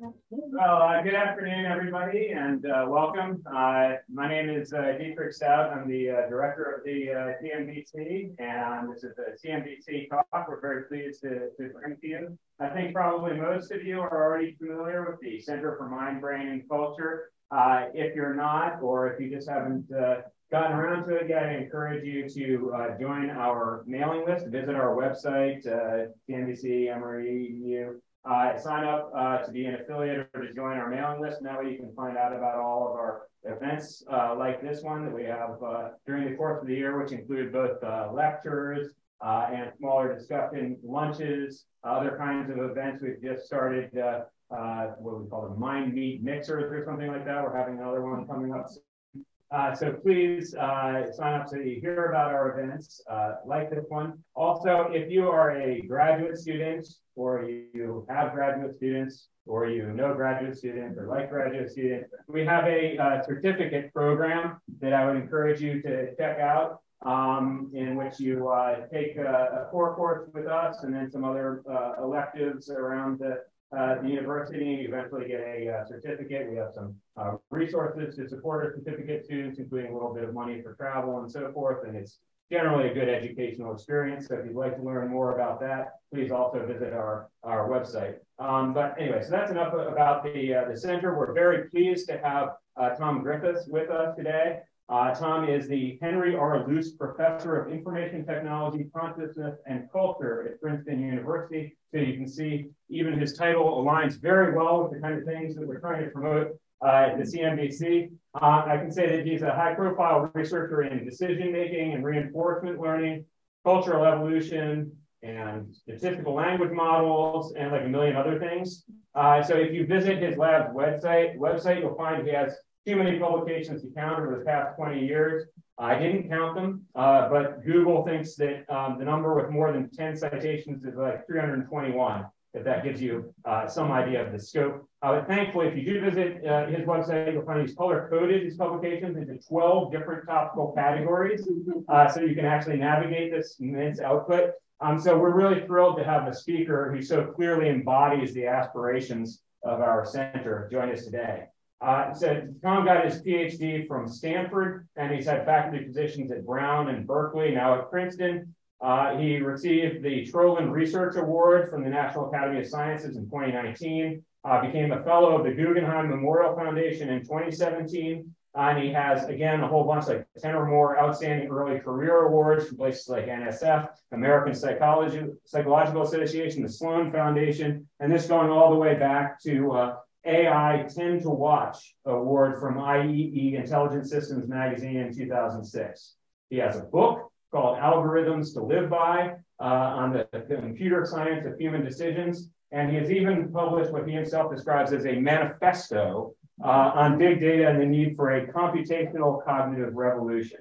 Well, uh, good afternoon, everybody, and uh, welcome. Uh, my name is uh, Dietrich Stout. I'm the uh, director of the uh, CMBC, and this is the CMBC Talk. We're very pleased to, to bring to you. I think probably most of you are already familiar with the Center for Mind, Brain, and Culture. if you're not, or if you just haven't gotten around to it yet, I encourage you to join our mailing list, visit our website, uh, CMBC, Emory, uh, sign up uh, to be an affiliate or to join our mailing list. And That way you can find out about all of our events uh, like this one that we have uh, during the course of the year, which include both uh, lectures uh, and smaller discussion lunches, other kinds of events. We've just started what we call the Mind Meet Mixers or something like that. We're having another one coming up soon. Uh, so please uh, sign up so you hear about our events uh, like this one. Also, if you are a graduate student or you have graduate students or you know graduate students or like graduate students, we have a uh, certificate program that I would encourage you to check out um, in which you uh, take a, a, core course with us and then some other uh, electives around the uh, the university, eventually get a uh, certificate. We have some uh, resources to support our certificate students, including a little bit of money for travel and so forth. And it's generally a good educational experience. So if you'd like to learn more about that, please also visit our, our website. Um, but anyway, so that's enough about the, uh, the center. We're very pleased to have uh, Tom Griffiths with us today. Uh, Tom is the Henry R. Luce Professor of Information Technology, Consciousness, and Culture at Princeton University. So you can see even his title aligns very well with the kind of things that we're trying to promote uh, at the CMBC. Uh, I can say that he's a high profile researcher in decision making and reinforcement learning, cultural evolution, and statistical language models, and like a million other things. Uh, so if you visit his lab's website, website, you'll find he has too many publications to count over the past 20 years. I didn't count them, uh, but Google thinks that um, the number with more than 10 citations is like 321, if that gives you uh, some idea of the scope. Uh, thankfully, if you do visit uh, his website, you'll find he's color-coded his publications into 12 different topical categories, uh, so you can actually navigate this immense output. Um, so we're really thrilled to have a speaker who so clearly embodies the aspirations of our center join us today. Uh, so Tom got his PhD from Stanford, and he's had faculty positions at Brown and Berkeley, now at Princeton. Uh, he received the Troland Research Award from the National Academy of Sciences in 2019, uh, became a fellow of the Guggenheim Memorial Foundation in 2017, and he has, again, a whole bunch, like 10 or more outstanding early career awards from places like NSF, American Psychology, Psychological Association, the Sloan Foundation, and this going all the way back to uh, AI 10 to Watch award from IEEE Intelligent Systems Magazine in 2006. He has a book called Algorithms to Live By uh, on the computer science of human decisions. And he has even published what he himself describes as a manifesto uh, on big data and the need for a computational cognitive revolution.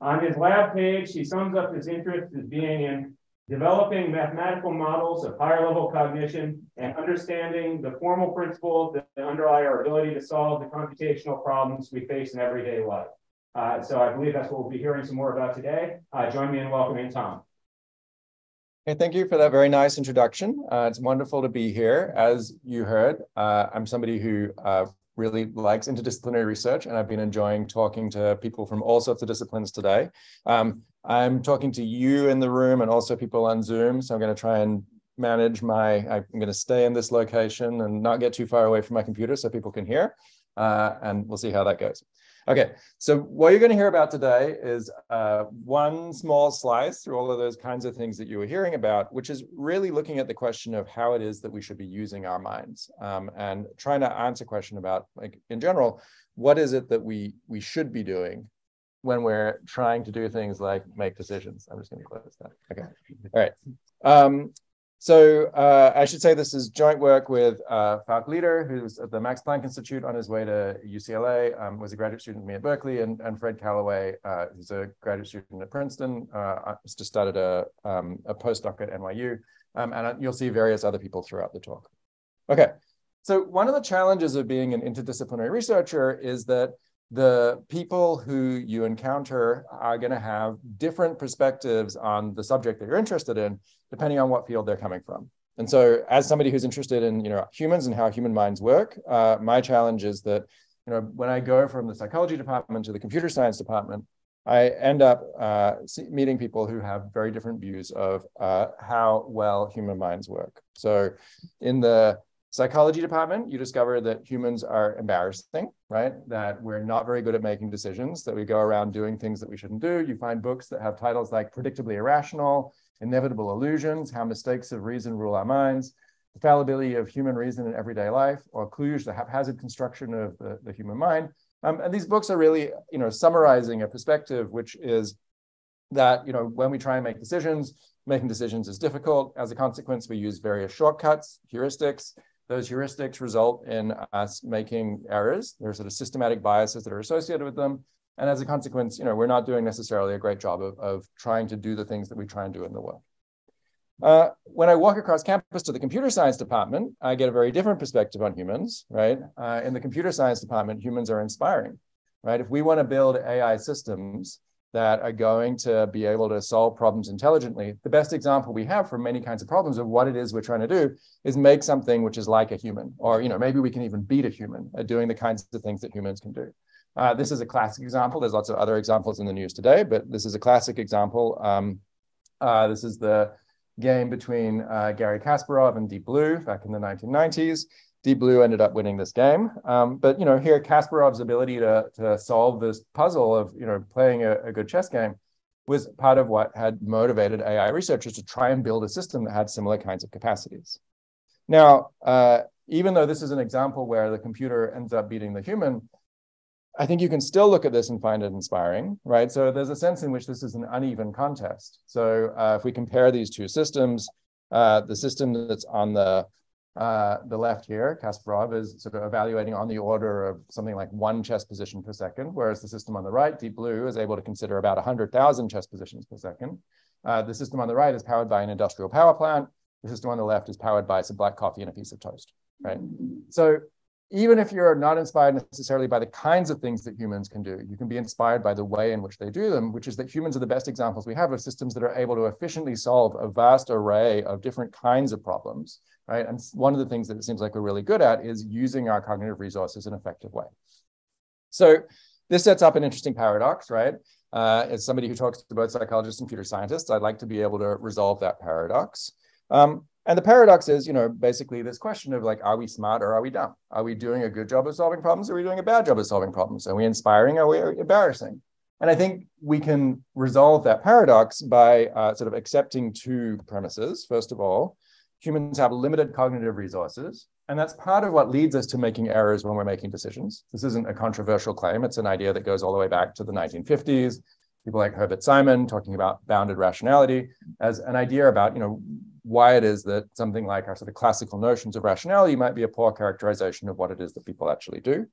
On his lab page, he sums up his interest as being in developing mathematical models of higher level cognition and understanding the formal principles that underlie our ability to solve the computational problems we face in everyday life. Uh, so I believe that's what we'll be hearing some more about today. Uh, join me in welcoming Tom. Hey, thank you for that very nice introduction. Uh, it's wonderful to be here. As you heard, uh, I'm somebody who uh, really likes interdisciplinary research, and I've been enjoying talking to people from all sorts of disciplines today. Um, I'm talking to you in the room and also people on Zoom. So I'm going to try and manage my, I'm going to stay in this location and not get too far away from my computer so people can hear. Uh, and we'll see how that goes. Okay, so what you're going to hear about today is uh, one small slice through all of those kinds of things that you were hearing about, which is really looking at the question of how it is that we should be using our minds um, and trying to answer question about, like in general, what is it that we we should be doing when we're trying to do things like make decisions. I'm just going to close that. Okay. All right. Um, so uh, I should say this is joint work with uh, Falk Lieder, who's at the Max Planck Institute on his way to UCLA, um, was a graduate student with me at Berkeley, and, and Fred Callaway, uh, who's a graduate student at Princeton, uh, just started a, um, a postdoc at NYU, um, and you'll see various other people throughout the talk. Okay, so one of the challenges of being an interdisciplinary researcher is that the people who you encounter are going to have different perspectives on the subject that you're interested in, depending on what field they're coming from. and so as somebody who's interested in you know humans and how human minds work, uh, my challenge is that you know when I go from the psychology department to the computer science department, I end up uh, meeting people who have very different views of uh, how well human minds work. So in the psychology department, you discover that humans are embarrassing, right? That we're not very good at making decisions, that we go around doing things that we shouldn't do. You find books that have titles like Predictably Irrational, Inevitable Illusions, How Mistakes of Reason Rule Our Minds, The Fallibility of Human Reason in Everyday Life, or Kluge, The Haphazard Construction of the, the Human Mind. Um, and these books are really, you know, summarizing a perspective, which is that, you know, when we try and make decisions, making decisions is difficult. As a consequence, we use various shortcuts, heuristics, those heuristics result in us making errors. There are sort of systematic biases that are associated with them. And as a consequence, you know, we're not doing necessarily a great job of, of trying to do the things that we try and do in the world. Uh, when I walk across campus to the computer science department, I get a very different perspective on humans, right? Uh, in the computer science department, humans are inspiring, right? If we want to build AI systems that are going to be able to solve problems intelligently. The best example we have for many kinds of problems of what it is we're trying to do is make something which is like a human, or you know maybe we can even beat a human at doing the kinds of things that humans can do. Uh, this is a classic example. There's lots of other examples in the news today, but this is a classic example. Um, uh, this is the game between uh, Garry Kasparov and Deep Blue back in the 1990s. Deep Blue ended up winning this game. Um, but you know, here Kasparov's ability to, to solve this puzzle of you know playing a, a, good chess game was part of what had motivated AI researchers to try and build a system that had similar kinds of capacities. Now, uh, even though this is an example where the computer ends up beating the human, I think you can still look at this and find it inspiring, right? So there's a sense in which this is an uneven contest. So uh, if we compare these two systems, uh, the system that's on the uh, the left here, Kasparov, is sort of evaluating on the order of something like one chess position per second, whereas the system on the right, Deep Blue, is able to consider about 100,000 chess positions per second. Uh, the system on the right is powered by an industrial power plant. The system on the left is powered by some black coffee and a piece of toast, right? So even if you're not inspired necessarily by the kinds of things that humans can do, you can be inspired by the way in which they do them, which is that humans are the best examples we have of systems that are able to efficiently solve a vast array of different kinds of problems, right? And one of the things that it seems like we're really good at is using our cognitive resources in effective way. So this sets up an interesting paradox, right? Uh, as somebody who talks to both psychologists and computer scientists, I'd like to be able to resolve that paradox. Um, and the paradox is, you know, basically this question of like, are we smart or are we dumb? Are we doing a good job of solving problems? Or are we doing a bad job of solving problems? Are we inspiring? Are we embarrassing? And I think we can resolve that paradox by uh, sort of accepting two premises. First of all, humans have limited cognitive resources. And that's part of what leads us to making errors when we're making decisions. This isn't a controversial claim. It's an idea that goes all the way back to the 1950s. People like Herbert Simon talking about bounded rationality as an idea about, you know, why it is that something like our sort of classical notions of rationality might be a poor characterization of what it is that people actually do.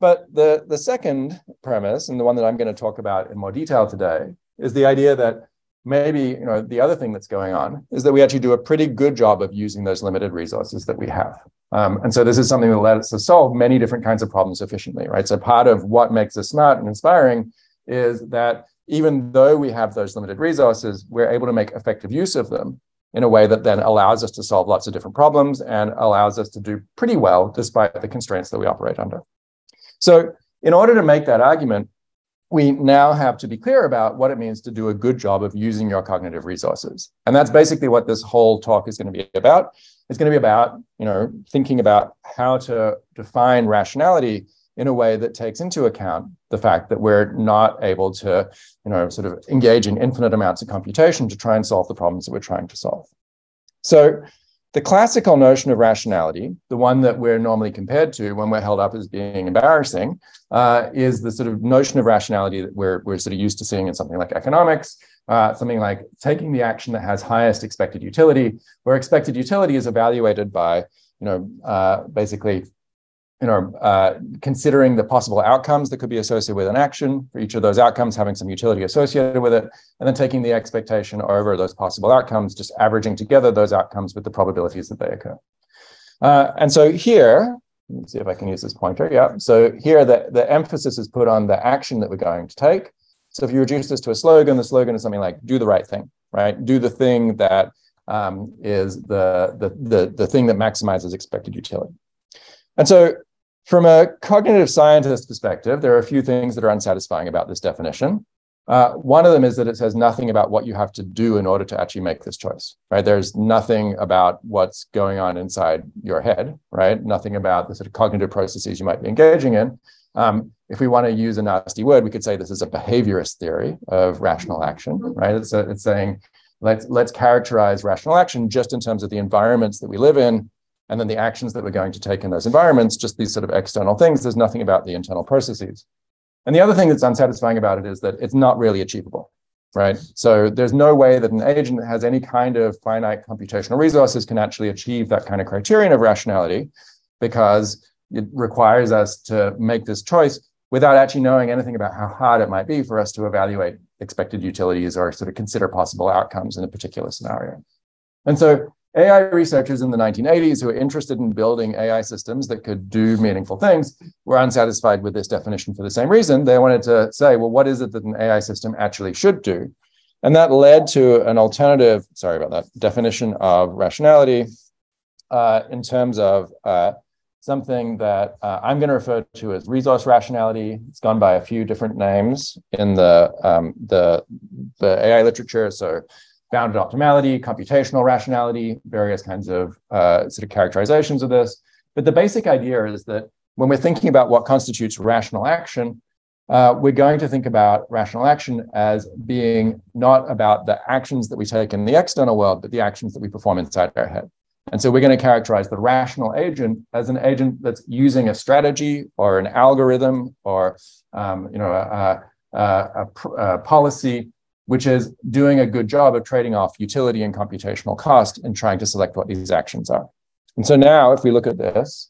But the, the second premise, and the one that I'm going to talk about in more detail today, is the idea that maybe you know the other thing that's going on is that we actually do a pretty good job of using those limited resources that we have. Um, and so this is something that lets us solve many different kinds of problems efficiently, right? So part of what makes us smart and inspiring is that even though we have those limited resources, we're able to make effective use of them in a way that then allows us to solve lots of different problems and allows us to do pretty well despite the constraints that we operate under. So in order to make that argument, we now have to be clear about what it means to do a good job of using your cognitive resources. And that's basically what this whole talk is going to be about. It's going to be about, you know, thinking about how to define rationality in a way that takes into account the fact that we're not able to, you know, sort of engage in infinite amounts of computation to try and solve the problems that we're trying to solve. So the classical notion of rationality, the one that we're normally compared to when we're held up as being embarrassing, uh, is the sort of notion of rationality that we're, we're sort of used to seeing in something like economics, uh, something like taking the action that has highest expected utility, where expected utility is evaluated by, you know, uh, basically you know, uh, considering the possible outcomes that could be associated with an action, for each of those outcomes having some utility associated with it, and then taking the expectation over those possible outcomes, just averaging together those outcomes with the probabilities that they occur. Uh, and so here, let me see if I can use this pointer. Yeah. So here, the, the emphasis is put on the action that we're going to take. So if you reduce this to a slogan, the slogan is something like "do the right thing," right? Do the thing that um, is the, the, the, the thing that maximizes expected utility. And so from a cognitive scientist perspective, there are a few things that are unsatisfying about this definition. Uh, one of them is that it says nothing about what you have to do in order to actually make this choice, right? There's nothing about what's going on inside your head, right? Nothing about the sort of cognitive processes you might be engaging in. Um, if we want to use a nasty word, we could say this is a behaviorist theory of rational action, right? It's, a, it's saying let's let's characterize rational action just in terms of the environments that we live in, and then the actions that we're going to take in those environments, just these sort of external things. There's nothing about the internal processes. And the other thing that's unsatisfying about it is that it's not really achievable, right? So there's no way that an agent that has any kind of finite computational resources can actually achieve that kind of criterion of rationality because it requires us to make this choice without actually knowing anything about how hard it might be for us to evaluate expected utilities or sort of consider possible outcomes in a particular scenario. And so AI researchers in the 1980s who were interested in building AI systems that could do meaningful things were unsatisfied with this definition for the same reason. They wanted to say, well, what is it that an AI system actually should do? And that led to an alternative, sorry about that, definition of rationality uh, in terms of uh, something that uh, I'm going to refer to as resource rationality. It's gone by a few different names in the, um, the, the AI literature. So bounded optimality, computational rationality, various kinds of uh, sort of characterizations of this. But the basic idea is that when we're thinking about what constitutes rational action, uh, we're going to think about rational action as being not about the actions that we take in the external world, but the actions that we perform inside our head. And so we're going to characterize the rational agent as an agent that's using a strategy or an algorithm or um, you know a, a, a, a policy which is doing a good job of trading off utility and computational cost and trying to select what these actions are. And so now, if we look at this,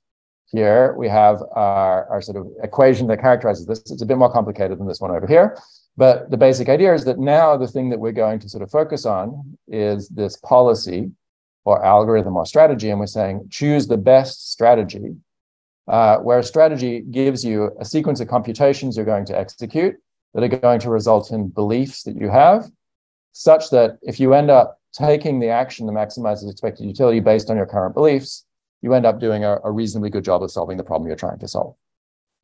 here we have our, our sort of equation that characterizes this. It's a bit more complicated than this one over here. But the basic idea is that now the thing that we're going to sort of focus on is this policy or algorithm or strategy. And we're saying choose the best strategy, uh, where a strategy gives you a sequence of computations you're going to execute that are going to result in beliefs that you have, such that if you end up taking the action that maximizes expected utility based on your current beliefs, you end up doing a, a reasonably good job of solving the problem you're trying to solve.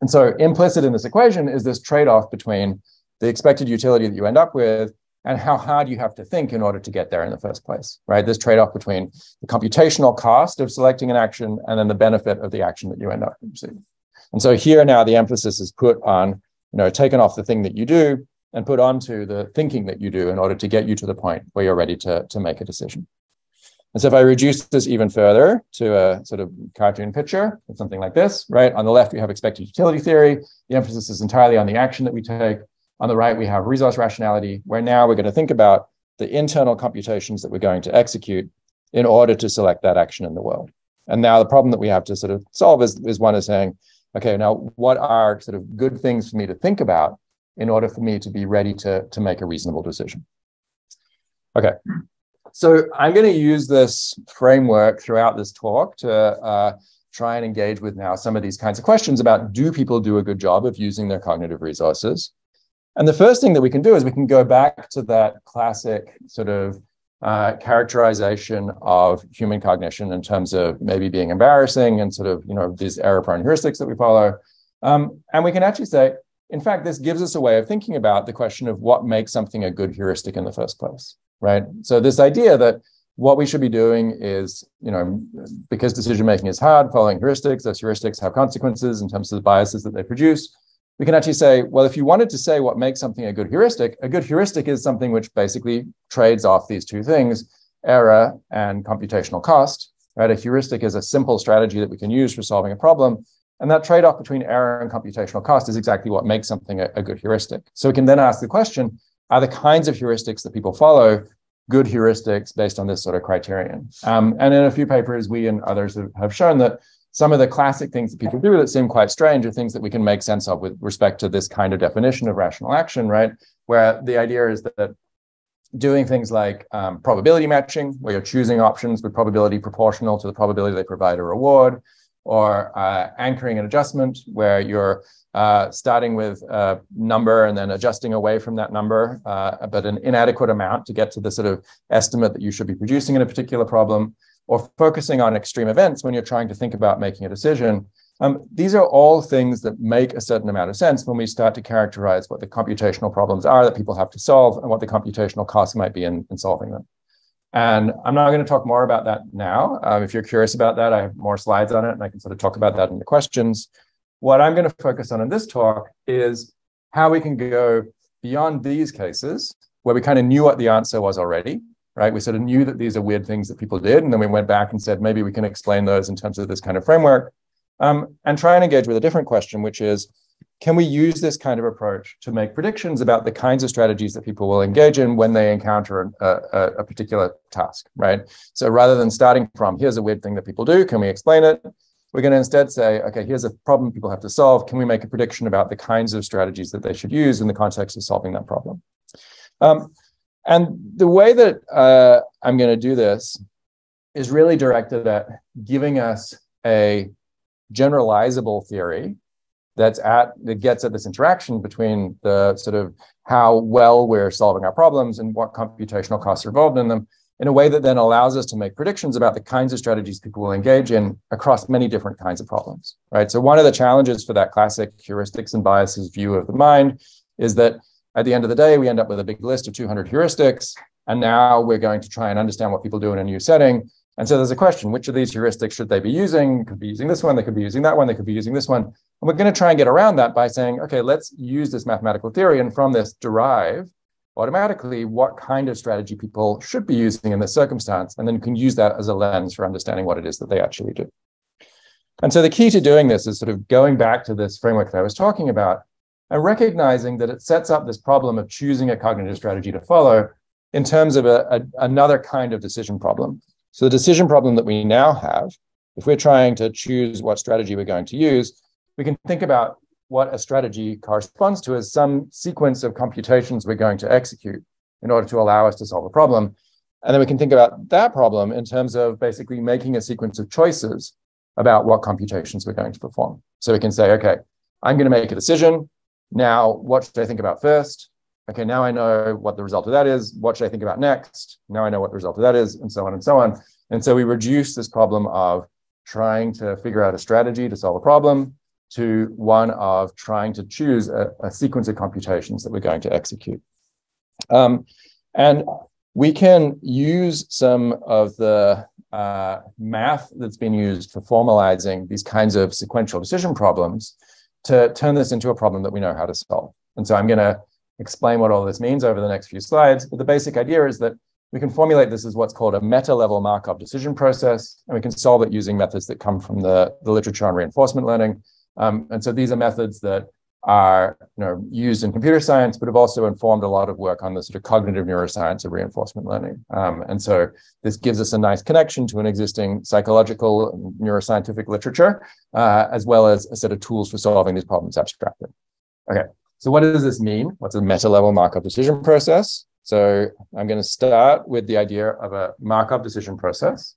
And so implicit in this equation is this trade-off between the expected utility that you end up with and how hard you have to think in order to get there in the first place, right? This trade-off between the computational cost of selecting an action and then the benefit of the action that you end up receiving. And so here now the emphasis is put on you know, taken off the thing that you do and put onto the thinking that you do in order to get you to the point where you're ready to, to make a decision. And so if I reduce this even further to a sort of cartoon picture, something like this, right? On the left, we have expected utility theory. The emphasis is entirely on the action that we take. On the right, we have resource rationality, where now we're going to think about the internal computations that we're going to execute in order to select that action in the world. And now the problem that we have to sort of solve is, is one is saying, okay, now what are sort of good things for me to think about in order for me to be ready to, to make a reasonable decision? Okay, so I'm going to use this framework throughout this talk to uh, try and engage with now some of these kinds of questions about do people do a good job of using their cognitive resources? And the first thing that we can do is we can go back to that classic sort of uh, characterization of human cognition in terms of maybe being embarrassing and sort of you know these error-prone heuristics that we follow. Um, and we can actually say, in fact, this gives us a way of thinking about the question of what makes something a good heuristic in the first place, right? So this idea that what we should be doing is, you know, because decision making is hard, following heuristics, those heuristics have consequences in terms of the biases that they produce we can actually say, well, if you wanted to say what makes something a good heuristic, a good heuristic is something which basically trades off these two things, error and computational cost. Right? A heuristic is a simple strategy that we can use for solving a problem. And that trade-off between error and computational cost is exactly what makes something a, a good heuristic. So we can then ask the question, are the kinds of heuristics that people follow good heuristics based on this sort of criterion? Um, and in a few papers, we and others have shown that some of the classic things that people do that seem quite strange are things that we can make sense of with respect to this kind of definition of rational action, right? Where the idea is that doing things like um, probability matching, where you're choosing options with probability proportional to the probability they provide a reward, or uh, anchoring an adjustment where you're uh, starting with a number and then adjusting away from that number, uh, but an inadequate amount to get to the sort of estimate that you should be producing in a particular problem, or focusing on extreme events when you're trying to think about making a decision. Um, these are all things that make a certain amount of sense when we start to characterize what the computational problems are that people have to solve and what the computational costs might be in, in solving them. And I'm not going to talk more about that now. Um, if you're curious about that, I have more slides on it and I can sort of talk about that in the questions. What I'm going to focus on in this talk is how we can go beyond these cases where we kind of knew what the answer was already, right? We sort of knew that these are weird things that people did. And then we went back and said, maybe we can explain those in terms of this kind of framework um, and try and engage with a different question, which is, can we use this kind of approach to make predictions about the kinds of strategies that people will engage in when they encounter a, a, a, particular task, right? So rather than starting from, here's a weird thing that people do, can we explain it? We're going to instead say, okay, here's a problem people have to solve. Can we make a prediction about the kinds of strategies that they should use in the context of solving that problem? Um, and the way that uh, I'm going to do this is really directed at giving us a generalizable theory that's at that gets at this interaction between the sort of how well we're solving our problems and what computational costs are involved in them in a way that then allows us to make predictions about the kinds of strategies people will engage in across many different kinds of problems right? So one of the challenges for that classic heuristics and biases view of the mind is that at the end of the day we end up with a big list of 200 heuristics and now we're going to try and understand what people do in a new setting and so there's a question, which of these heuristics should they be using? Could be using this one, they could be using that one, they could be using this one. And we're going to try and get around that by saying, okay, let's use this mathematical theory and from this derive automatically what kind of strategy people should be using in this circumstance. And then you can use that as a lens for understanding what it is that they actually do. And so the key to doing this is sort of going back to this framework that I was talking about and recognizing that it sets up this problem of choosing a cognitive strategy to follow in terms of a, a, another kind of decision problem. So the decision problem that we now have, if we're trying to choose what strategy we're going to use, we can think about what a strategy corresponds to as some sequence of computations we're going to execute in order to allow us to solve a problem. And then we can think about that problem in terms of basically making a sequence of choices about what computations we're going to perform. So we can say, okay, I'm going to make a decision. Now, what should I think about first? okay, now I know what the result of that is. What should I think about next? Now I know what the result of that is, and so on and so on. And so we reduce this problem of trying to figure out a strategy to solve a problem to one of trying to choose a, a sequence of computations that we're going to execute. Um, and we can use some of the uh, math that's been used for formalizing these kinds of sequential decision problems to turn this into a problem that we know how to solve. And so I'm going to explain what all this means over the next few slides. But the basic idea is that we can formulate this as what's called a meta-level Markov decision process, and we can solve it using methods that come from the, the literature on reinforcement learning. Um, and so these are methods that are you know, used in computer science, but have also informed a lot of work on the sort of cognitive neuroscience of reinforcement learning. Um, and so this gives us a nice connection to an existing psychological neuroscientific literature, uh, as well as a set of tools for solving these problems abstractly. Okay, so what does this mean? What's a meta-level Markov decision process? So I'm going to start with the idea of a Markov decision process.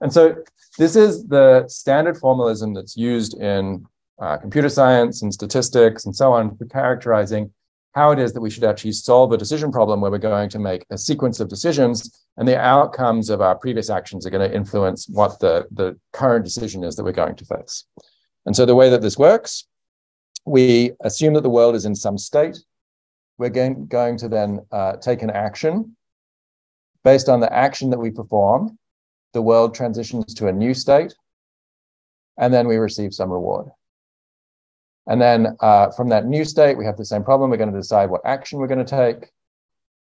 And so this is the standard formalism that's used in uh, computer science and statistics and so on for characterizing how it is that we should actually solve a decision problem where we're going to make a sequence of decisions and the outcomes of our previous actions are going to influence what the, the current decision is that we're going to face. And so the way that this works we assume that the world is in some state. We're going, going to then uh, take an action. Based on the action that we perform, the world transitions to a new state, and then we receive some reward. And then uh, from that new state, we have the same problem. We're going to decide what action we're going to take.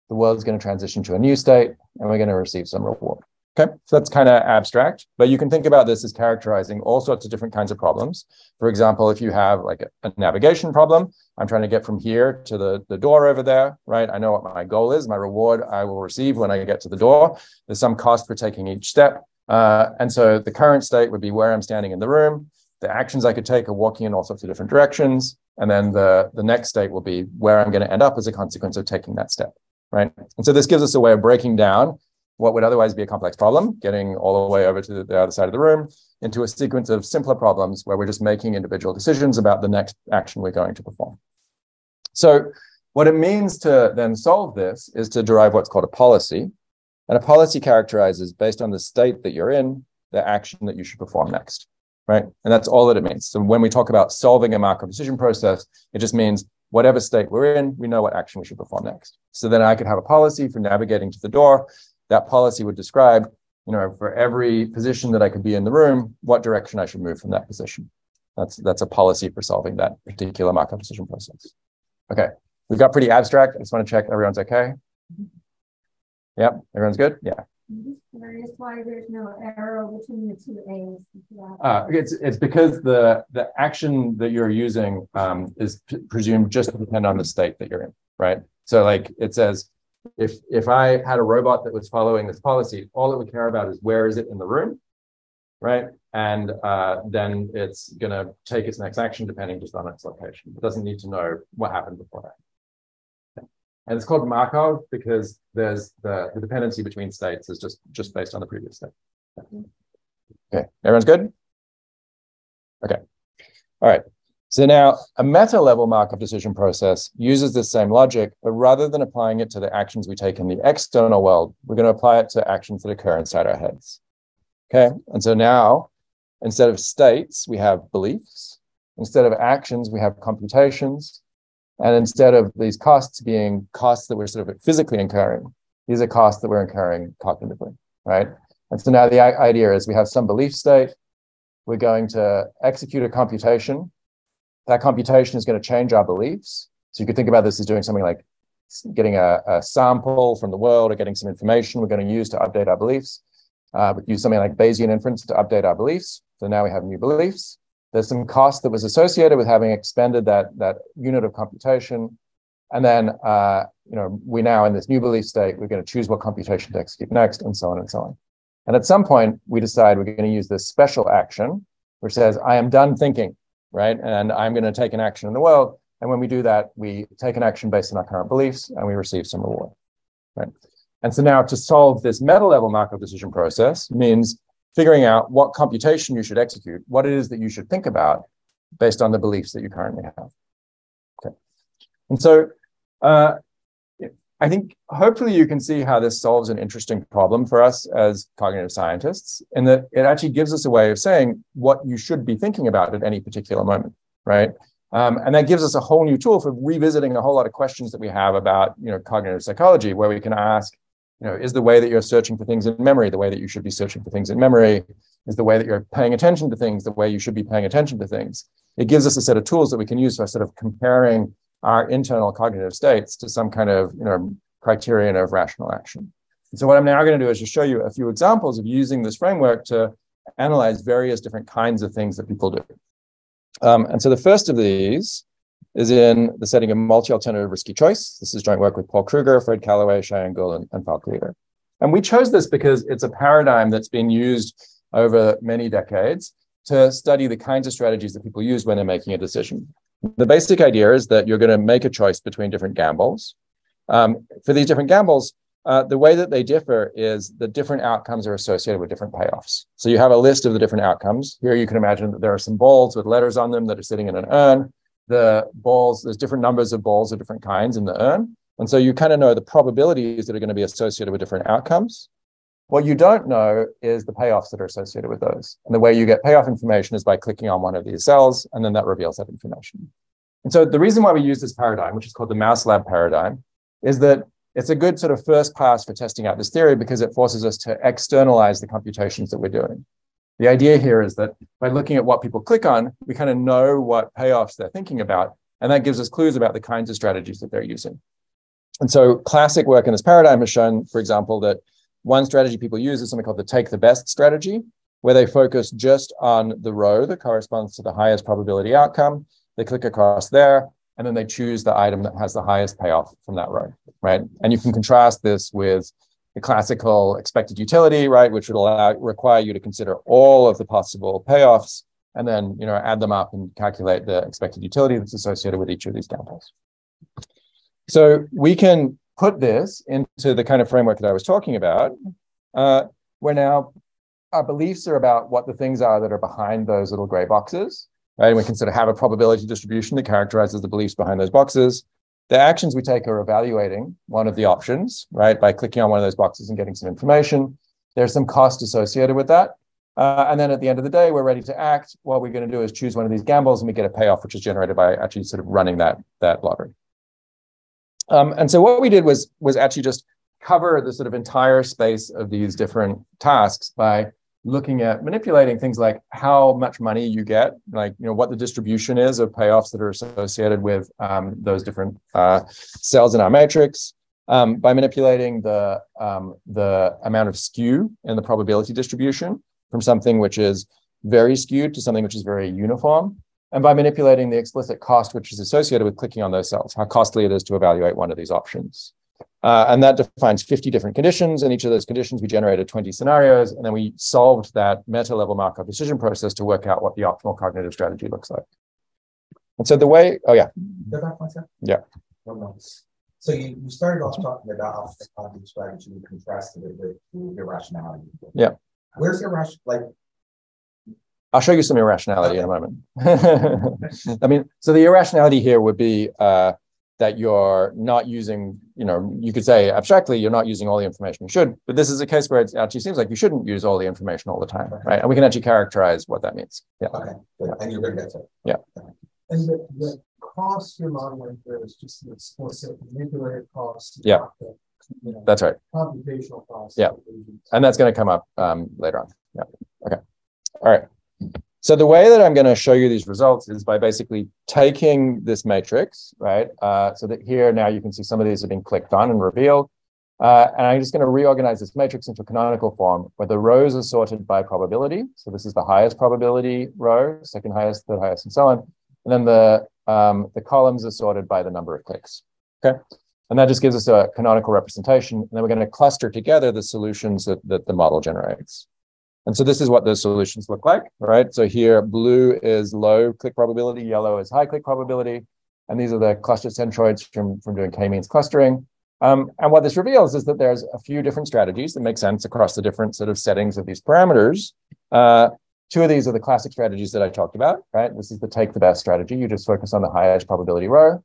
The world is going to transition to a new state, and we're going to receive some reward. Okay, so that's kind of abstract, but you can think about this as characterizing all sorts of different kinds of problems. For example, if you have like a, a, navigation problem, I'm trying to get from here to the, the door over there, right? I know what my goal is, my reward I will receive when I get to the door. There's some cost for taking each step. Uh, and so the current state would be where I'm standing in the room. The actions I could take are walking in all sorts of different directions. And then the, the next state will be where I'm going to end up as a consequence of taking that step, right? And so this gives us a way of breaking down what would otherwise be a complex problem, getting all the way over to the other side of the room, into a sequence of simpler problems where we're just making individual decisions about the next action we're going to perform. So what it means to then solve this is to derive what's called a policy. And a policy characterizes, based on the state that you're in, the action that you should perform next, right? And that's all that it means. So when we talk about solving a Markov decision process, it just means whatever state we're in, we know what action we should perform next. So then I could have a policy for navigating to the door. That policy would describe, you know, for every position that I could be in the room, what direction I should move from that position. That's that's a policy for solving that particular Markov decision process. Okay, we've got pretty abstract. I just want to check everyone's okay. Mm-hmm. Yep, everyone's good. Yeah. Mm-hmm. Curious why there's no arrow between the two A's. Uh, it's it's because the the action that you're using um, is presumed just to depend on the state that you're in, right? So like it says, if if I had a robot that was following this policy, all it would care about is where is it in the room, right? And uh, then it's gonna take its next action depending just on its location. It doesn't need to know what happened before that. And it's called Markov because there's the, the dependency between states is just, just based on the previous state. Okay, everyone's good? Okay, all right. So now a meta level Markov decision process uses this same logic, but rather than applying it to the actions we take in the external world, we're going to apply it to actions that occur inside our heads. Okay, and so now instead of states, we have beliefs. Instead of actions, we have computations. And instead of these costs being costs that we're sort of physically incurring, these are costs that we're incurring cognitively, right? And so now the idea is we have some belief state. We're going to execute a computation. That computation is going to change our beliefs. So you could think about this as doing something like getting a, a sample from the world or getting some information we're going to use to update our beliefs. Uh, use something like Bayesian inference to update our beliefs. So now we have new beliefs. There's some cost that was associated with having expended that, that unit of computation. And then, uh, you know, we now in this new belief state, we're going to choose what computation to execute next and so on and so on. And at some point, we decide we're going to use this special action, which says, I am done thinking, right? And I'm going to take an action in the world. And when we do that, we take an action based on our current beliefs and we receive some reward, right? And so now to solve this meta level Markov decision process means figuring out what computation you should execute, what it is that you should think about based on the beliefs that you currently have. Okay. And so uh, I think hopefully you can see how this solves an interesting problem for us as cognitive scientists, in that it actually gives us a way of saying what you should be thinking about at any particular moment, right? Um, and that gives us a whole new tool for revisiting a whole lot of questions that we have about, you know, cognitive psychology, where we can ask, you know, is the way that you're searching for things in memory the way that you should be searching for things in memory? Is the way that you're paying attention to things the way you should be paying attention to things? It gives us a set of tools that we can use for sort of comparing our internal cognitive states to some kind of, you know, criterion of rational action. And so what I'm now going to do is just show you a few examples of using this framework to analyze various different kinds of things that people do. Um, and so the first of these is in the setting of multi-alternative risky choice. This is joint work with Paul Krueger, Fred Callaway, Sayan Gul, and, Falk Lieder. And we chose this because it's a paradigm that's been used over many decades to study the kinds of strategies that people use when they're making a decision. The basic idea is that you're going to make a choice between different gambles. Um, for these different gambles, uh, the way that they differ is the different outcomes are associated with different payoffs. So you have a list of the different outcomes. Here you can imagine that there are some balls with letters on them that are sitting in an urn the balls, there's different numbers of balls of different kinds in the urn. And so you kind of know the probabilities that are going to be associated with different outcomes. What you don't know is the payoffs that are associated with those. And the way you get payoff information is by clicking on one of these cells, and then that reveals that information. And so the reason why we use this paradigm, which is called the mouse lab paradigm, is that it's a good sort of first pass for testing out this theory because it forces us to externalize the computations that we're doing. The idea here is that by looking at what people click on, we kind of know what payoffs they're thinking about. And that gives us clues about the kinds of strategies that they're using. And so classic work in this paradigm has shown, for example, that one strategy people use is something called the take the best strategy, where they focus just on the row that corresponds to the highest probability outcome. They click across there, and then they choose the item that has the highest payoff from that row, right? And you can contrast this with the classical expected utility, right, which would allow require you to consider all of the possible payoffs and then you know add them up and calculate the expected utility that's associated with each of these gambles. So we can put this into the kind of framework that I was talking about uh, where now our beliefs are about what the things are that are behind those little gray boxes, right? And we can sort of have a probability distribution that characterizes the beliefs behind those boxes. The actions we take are evaluating one of the options, right? By clicking on one of those boxes and getting some information. There's some cost associated with that. Uh, and then at the end of the day, we're ready to act. What we're going to do is choose one of these gambles and we get a payoff, which is generated by actually sort of running that, that lottery. Um, and so what we did was, was actually just cover the sort of entire space of these different tasks by looking at manipulating things like how much money you get, like you know what the distribution is of payoffs that are associated with um, those different uh, cells in our matrix, um, by manipulating the um, the amount of skew in the probability distribution from something which is very skewed to something which is very uniform, and by manipulating the explicit cost which is associated with clicking on those cells, how costly it is to evaluate one of these options. Uh, and that defines 50 different conditions. And each of those conditions, we generated 20 scenarios. And then we solved that meta level Markov decision process to work out what the optimal cognitive strategy looks like. And so the way, oh, yeah. Yeah. So you, you started off talking about the cognitive strategy and contrasted it with irrationality. Yeah. Where's irrational? Like, I'll show you some irrationality in a moment. I mean, so the irrationality here would be uh, that you're not using, you know, you could say abstractly, you're not using all the information you should, but this is a case where it actually seems like you shouldn't use all the information all the time, right? And we can actually characterize what that means. Yeah. Okay. Good. And you're going to get to it. Yeah. And the, the cost you're modeling here is just the explicit manipulated cost. Yeah. The, you know, that's right. Computational cost. Yeah. And that's going to come up um, later on. Yeah. Okay. All right. So the way that I'm going to show you these results is by basically taking this matrix, right? Uh, so that here now you can see some of these have been clicked on and revealed. Uh, and I'm just going to reorganize this matrix into a canonical form where the rows are sorted by probability. So this is the highest probability row, second highest, third highest, and so on. And then the, um, the columns are sorted by the number of clicks. Okay. And that just gives us a canonical representation. And then we're going to cluster together the solutions that, that the model generates. And so this is what those solutions look like, right? So here, blue is low click probability, yellow is high click probability. And these are the cluster centroids from, from doing k-means clustering. Um, and what this reveals is that there's a few different strategies that make sense across the different sort of settings of these parameters. Uh, two of these are the classic strategies that I talked about, right? This is the take the best strategy. You just focus on the highest probability row.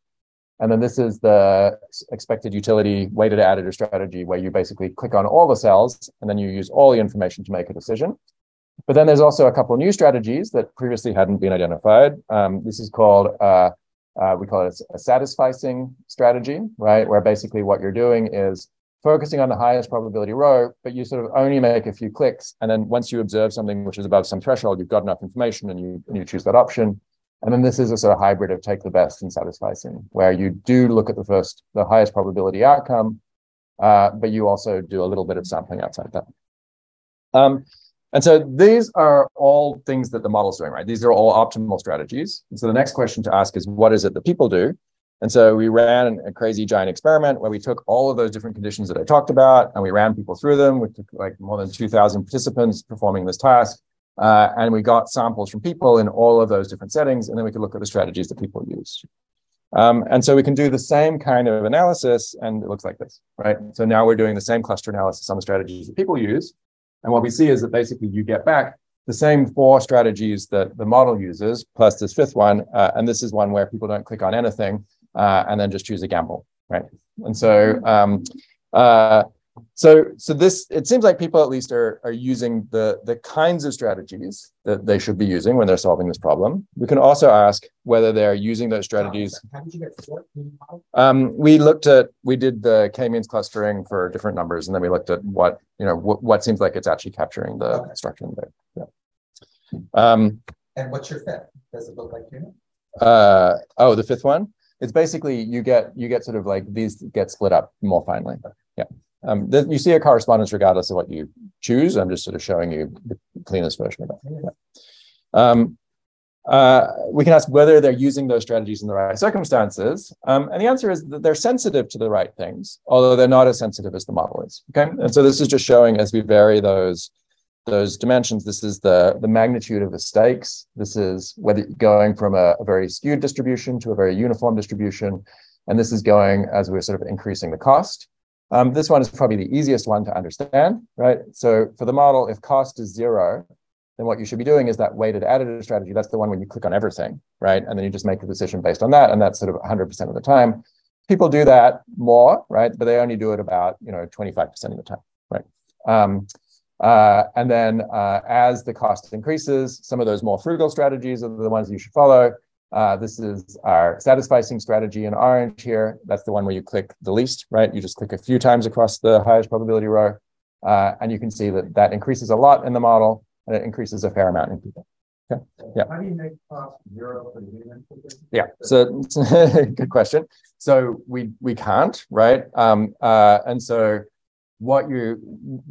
And then this is the expected utility weighted additive strategy where you basically click on all the cells and then you use all the information to make a decision. But then there's also a couple new strategies that previously hadn't been identified. Um, this is called, uh, uh, we call it a satisficing strategy, right? Where basically what you're doing is focusing on the highest probability row, but you sort of only make a few clicks. And then once you observe something which is above some threshold, you've got enough information and you, and you choose that option. And then this is a sort of hybrid of take the best and satisficing, where you do look at the first, the highest probability outcome, uh, but you also do a little bit of sampling outside that. Um, and so these are all things that the model's doing, right? These are all optimal strategies. And so the next question to ask is, what is it that people do? And so we ran a crazy giant experiment where we took all of those different conditions that I talked about and we ran people through them. We took like more than 2,000 participants performing this task. Uh, and we got samples from people in all of those different settings, and then we could look at the strategies that people use. Um, and so we can do the same kind of analysis, and it looks like this, right? So now we're doing the same cluster analysis on the strategies that people use. And what we see is that basically you get back the same four strategies that the model uses, plus this fifth one. Uh, and this is one where people don't click on anything uh, and then just choose a gamble, right? And so um, uh, so so this it seems like people at least are are using the the kinds of strategies that they should be using when they're solving this problem. We can also ask whether they're using those strategies. How did you get um, we looked at we did the k-means clustering for different numbers and then we looked at what you know what, what seems like it's actually capturing the okay. structure in there. Yeah. Um, and what's your fifth? Does it look like you uh oh the fifth one? It's basically you get you get sort of like these get split up more finely. Yeah um, you see a correspondence regardless of what you choose. I'm just sort of showing you the cleanest version of it. Um, uh, we can ask whether they're using those strategies in the right circumstances. Um, and the answer is that they're sensitive to the right things, although they're not as sensitive as the model is. Okay. And so this is just showing as we vary those those dimensions, this is the, the magnitude of the stakes. This is whether going from a, a very skewed distribution to a very uniform distribution. And this is going as we're sort of increasing the cost. Um, this one is probably the easiest one to understand, right? So for the model, if cost is zero, then what you should be doing is that weighted additive strategy. That's the one when you click on everything, right? And then you just make a decision based on that. And that's sort of 100% of the time. People do that more, right? But they only do it about, you know, 25% of the time, right? Um, uh, and then uh, as the cost increases, some of those more frugal strategies are the ones you should follow. Uh, this is our satisficing strategy in orange here. That's the one where you click the least, right? You just click a few times across the highest probability row. Uh, and you can see that that increases a lot in the model and it increases a fair amount in people. Okay. Yeah. How do you make cost zero for the human? Yeah. So good question. So we we can't, right? Um, uh, and so what you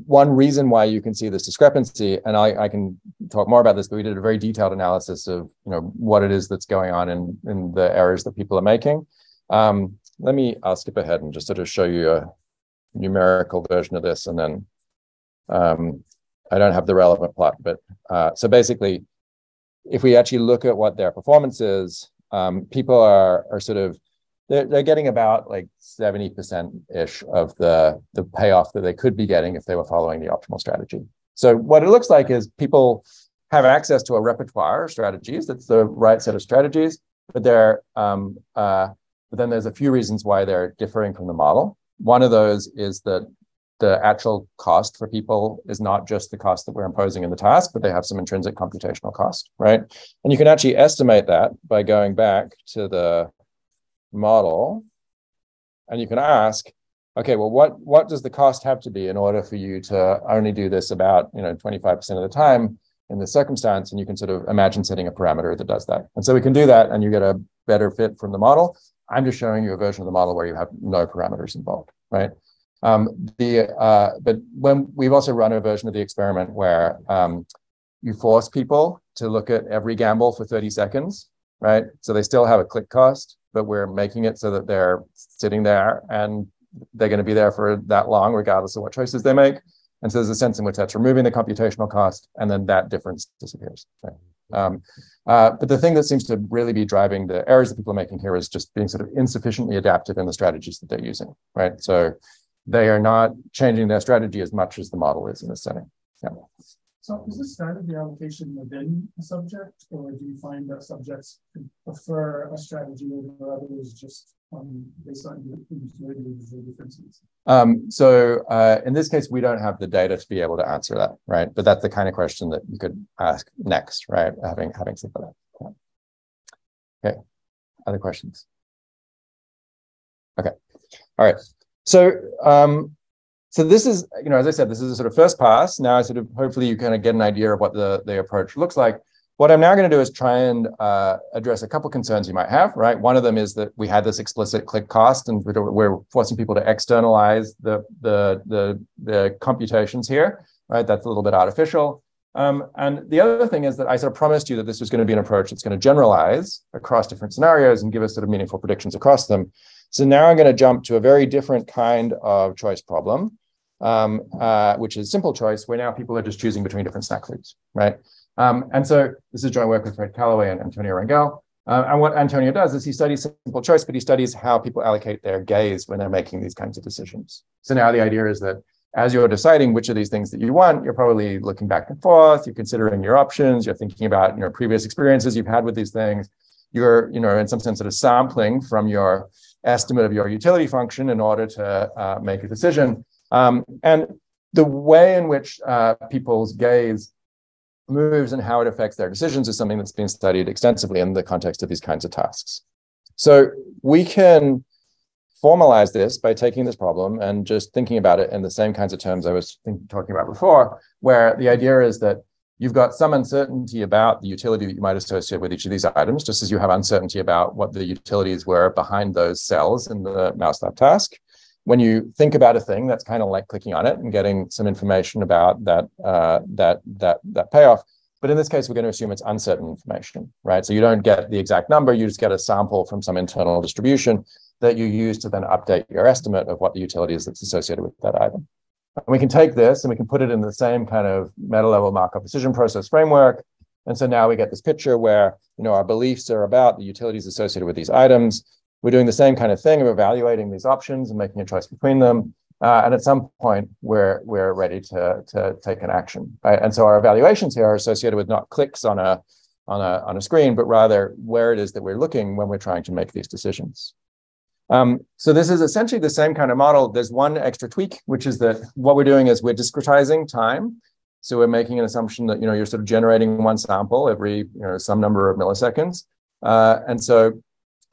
one reason why you can see this discrepancy and I, I can talk more about this but we did a very detailed analysis of you know what it is that's going on in in the errors that people are making. Um, let me i'll skip ahead and just sort of show you a numerical version of this and then um, i don't have the relevant plot but uh, so basically if we actually look at what their performance is um, people are are sort of they're, they're getting about like 70% ish of the, the payoff that they could be getting if they were following the optimal strategy. So what it looks like is people have access to a repertoire of strategies. That's the right set of strategies, but they're, um, uh, but then there's a few reasons why they're differing from the model. One of those is that the actual cost for people is not just the cost that we're imposing in the task, but they have some intrinsic computational cost, right? And you can actually estimate that by going back to the model and you can ask okay well what what does the cost have to be in order for you to only do this about you know 25% of the time in this circumstance? And you can sort of imagine setting a parameter that does that. And so we can do that and you get a better fit from the model. I'm just showing you a version of the model where you have no parameters involved right? Um, the uh, but when we've also run a version of the experiment where um, you force people to look at every gamble for 30 seconds right? So they still have a click cost but we're making it so that they're sitting there and they're going to be there for that long, regardless of what choices they make. And so there's a sense in which that's removing the computational cost, and then that difference disappears. Um, uh, but the thing that seems to really be driving the errors that people are making here is just being sort of insufficiently adaptive in the strategies that they're using, right? So they are not changing their strategy as much as the model is in this setting. Yeah. So is this strategy allocation within a subject, or do you find that subjects prefer a strategy over others just um, based on individual differences? Um, so uh, in this case, we don't have the data to be able to answer that, right? But that's the kind of question that you could ask next, right? Having having said that. Okay. Other questions? Okay. All right. So um, so this is, you know, as I said, this is a sort of first pass. Now, I sort of hopefully you kind of get an idea of what the, the approach looks like. What I'm now going to do is try and uh, address a couple concerns you might have, right? One of them is that we had this explicit click cost and we're forcing people to externalize the, the, the, the computations here, right? That's a little bit artificial. Um, and the other thing is that I sort of promised you that this was going to be an approach that's going to generalize across different scenarios and give us sort of meaningful predictions across them. So now I'm going to jump to a very different kind of choice problem, um, uh, which is simple choice, where now people are just choosing between different snack foods, right? Um, and so this is joint work with Fred Callaway and Antonio Rangel. Uh, and what Antonio does is he studies simple choice, but he studies how people allocate their gaze when they're making these kinds of decisions. So now the idea is that as you're deciding which of these things that you want, you're probably looking back and forth, you're considering your options, you're thinking about your previous experiences you've had with these things. You're, you know, in some sense, sort of sampling from your estimate of your utility function in order to uh, make a decision. Um, and the way in which uh, people's gaze moves and how it affects their decisions is something that's been studied extensively in the context of these kinds of tasks. So we can formalize this by taking this problem and just thinking about it in the same kinds of terms I was talking about before, where the idea is that you've got some uncertainty about the utility that you might associate with each of these items, just as you have uncertainty about what the utilities were behind those cells in the mouse lab task. When you think about a thing, that's kind of like clicking on it and getting some information about that uh, that that that payoff. But in this case, we're going to assume it's uncertain information, right? So you don't get the exact number; you just get a sample from some internal distribution that you use to then update your estimate of what the utility is that's associated with that item. And we can take this and we can put it in the same kind of meta level Markov decision process framework. And so now we get this picture where you know our beliefs are about the utilities associated with these items. We're doing the same kind of thing of evaluating these options and making a choice between them. Uh, and at some point, we're, we're ready to, to take an action. Right? And so our evaluations here are associated with not clicks on a, on, a, on a screen, but rather where it is that we're looking when we're trying to make these decisions. Um, so this is essentially the same kind of model. There's one extra tweak, which is that what we're doing is we're discretizing time. So we're making an assumption that you know you're sort of generating one sample every you know some number of milliseconds. Uh, and so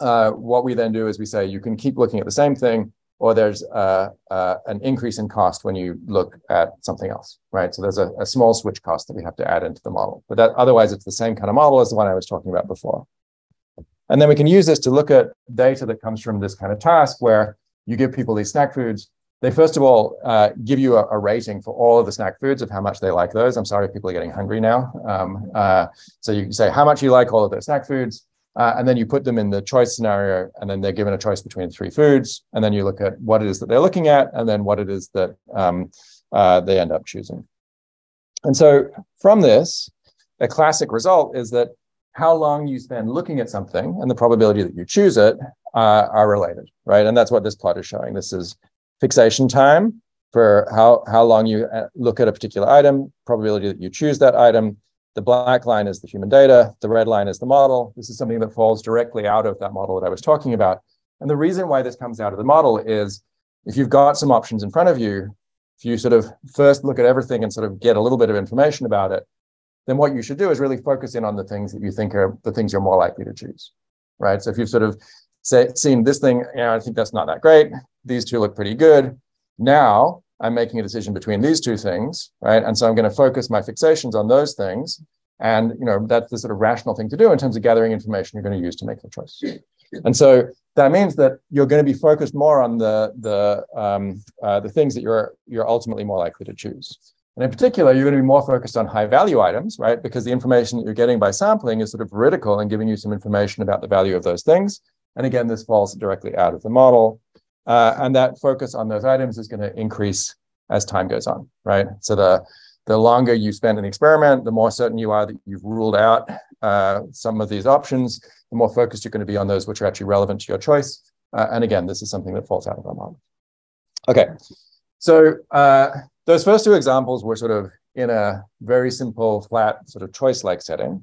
uh, what we then do is we say you can keep looking at the same thing, or there's uh, uh, an increase in cost when you look at something else, right? So there's a, a, small switch cost that we have to add into the model, but that otherwise it's the same kind of model as the one I was talking about before. And then we can use this to look at data that comes from this kind of task where you give people these snack foods. They first of all uh, give you a, a, rating for all of the snack foods of how much they like those. I'm sorry, people are getting hungry now. Um, uh, so you say how much you like all of those snack foods, uh, and then you put them in the choice scenario, and then they're given a choice between three foods. And then you look at what it is that they're looking at, and then what it is that um, uh, they end up choosing. And so from this, a classic result is that how long you spend looking at something and the probability that you choose it uh, are related, right? And that's what this plot is showing. This is fixation time for how, how long you uh, look at a particular item, probability that you choose that item, the black line is the human data. The red line is the model. This is something that falls directly out of that model that I was talking about. And the reason why this comes out of the model is if you've got some options in front of you, if you sort of first look at everything and sort of get a little bit of information about it, then what you should do is really focus in on the things that you think are the things you're more likely to choose, right? So if you've sort of say, seen this thing, yeah, I think that's not that great. These two look pretty good. Now I'm making a decision between these two things, right? And so I'm going to focus my fixations on those things. And you know that's the sort of rational thing to do in terms of gathering information you're going to use to make the choice. And so that means that you're going to be focused more on the the um, uh, the things that you're you're ultimately more likely to choose. And in particular, you're going to be more focused on high value items, right? Because the information that you're getting by sampling is sort of veridical and giving you some information about the value of those things. And again, this falls directly out of the model. Uh, and that focus on those items is going to increase as time goes on, right? So the, the longer you spend an experiment, the more certain you are that you've ruled out uh, some of these options, the more focused you're going to be on those which are actually relevant to your choice. Uh, and again, this is something that falls out of our model. Okay, so uh, those first two examples were sort of in a very simple, flat sort of choice-like setting.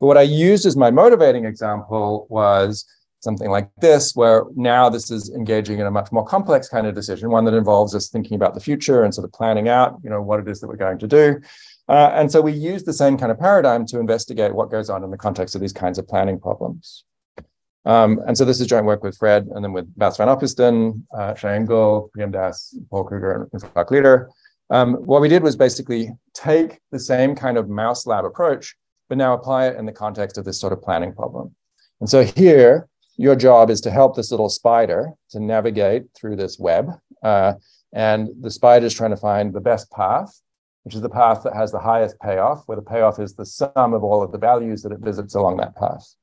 But what I used as my motivating example was something like this, where now this is engaging in a much more complex kind of decision, one that involves us thinking about the future and sort of planning out, you know, what it is that we're going to do. Uh, and so we use the same kind of paradigm to investigate what goes on in the context of these kinds of planning problems. Um, and so this is joint work with Fred and then with Bas van Opheusden, uh, Gul, Priyam Das, Paul Krueger, and Falk Lieder. Um, what we did was basically take the same kind of mouse lab approach, but now apply it in the context of this sort of planning problem. And so here, your job is to help this little spider to navigate through this web. Uh, and the spider is trying to find the best path, which is the path that has the highest payoff, where the payoff is the sum of all of the values that it visits along that path.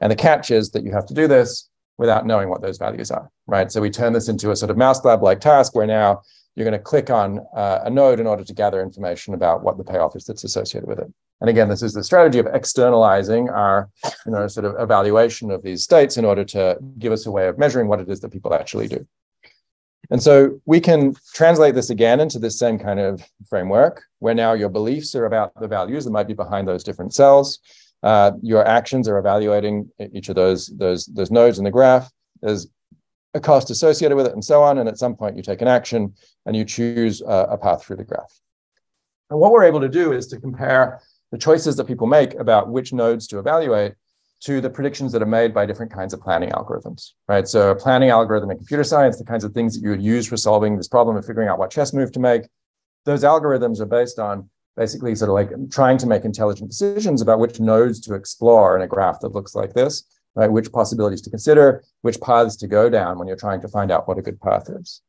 And the catch is that you have to do this without knowing what those values are, right? So we turn this into a sort of mouse lab like task where now you're going to click on uh, a node in order to gather information about what the payoff is that's associated with it. And again, this is the strategy of externalizing our you know, sort of evaluation of these states in order to give us a way of measuring what it is that people actually do. And so we can translate this again into this same kind of framework where now your beliefs are about the values that might be behind those different cells. Uh, your actions are evaluating each of those, those, those nodes in the graph. There's a cost associated with it and so on. And at some point you take an action and you choose a, path through the graph. And what we're able to do is to compare the choices that people make about which nodes to evaluate to the predictions that are made by different kinds of planning algorithms, right? So a planning algorithm in computer science, the kinds of things that you would use for solving this problem of figuring out what chess move to make, those algorithms are based on basically sort of like trying to make intelligent decisions about which nodes to explore in a graph that looks like this, right? Which possibilities to consider, which paths to go down when you're trying to find out what a good path is.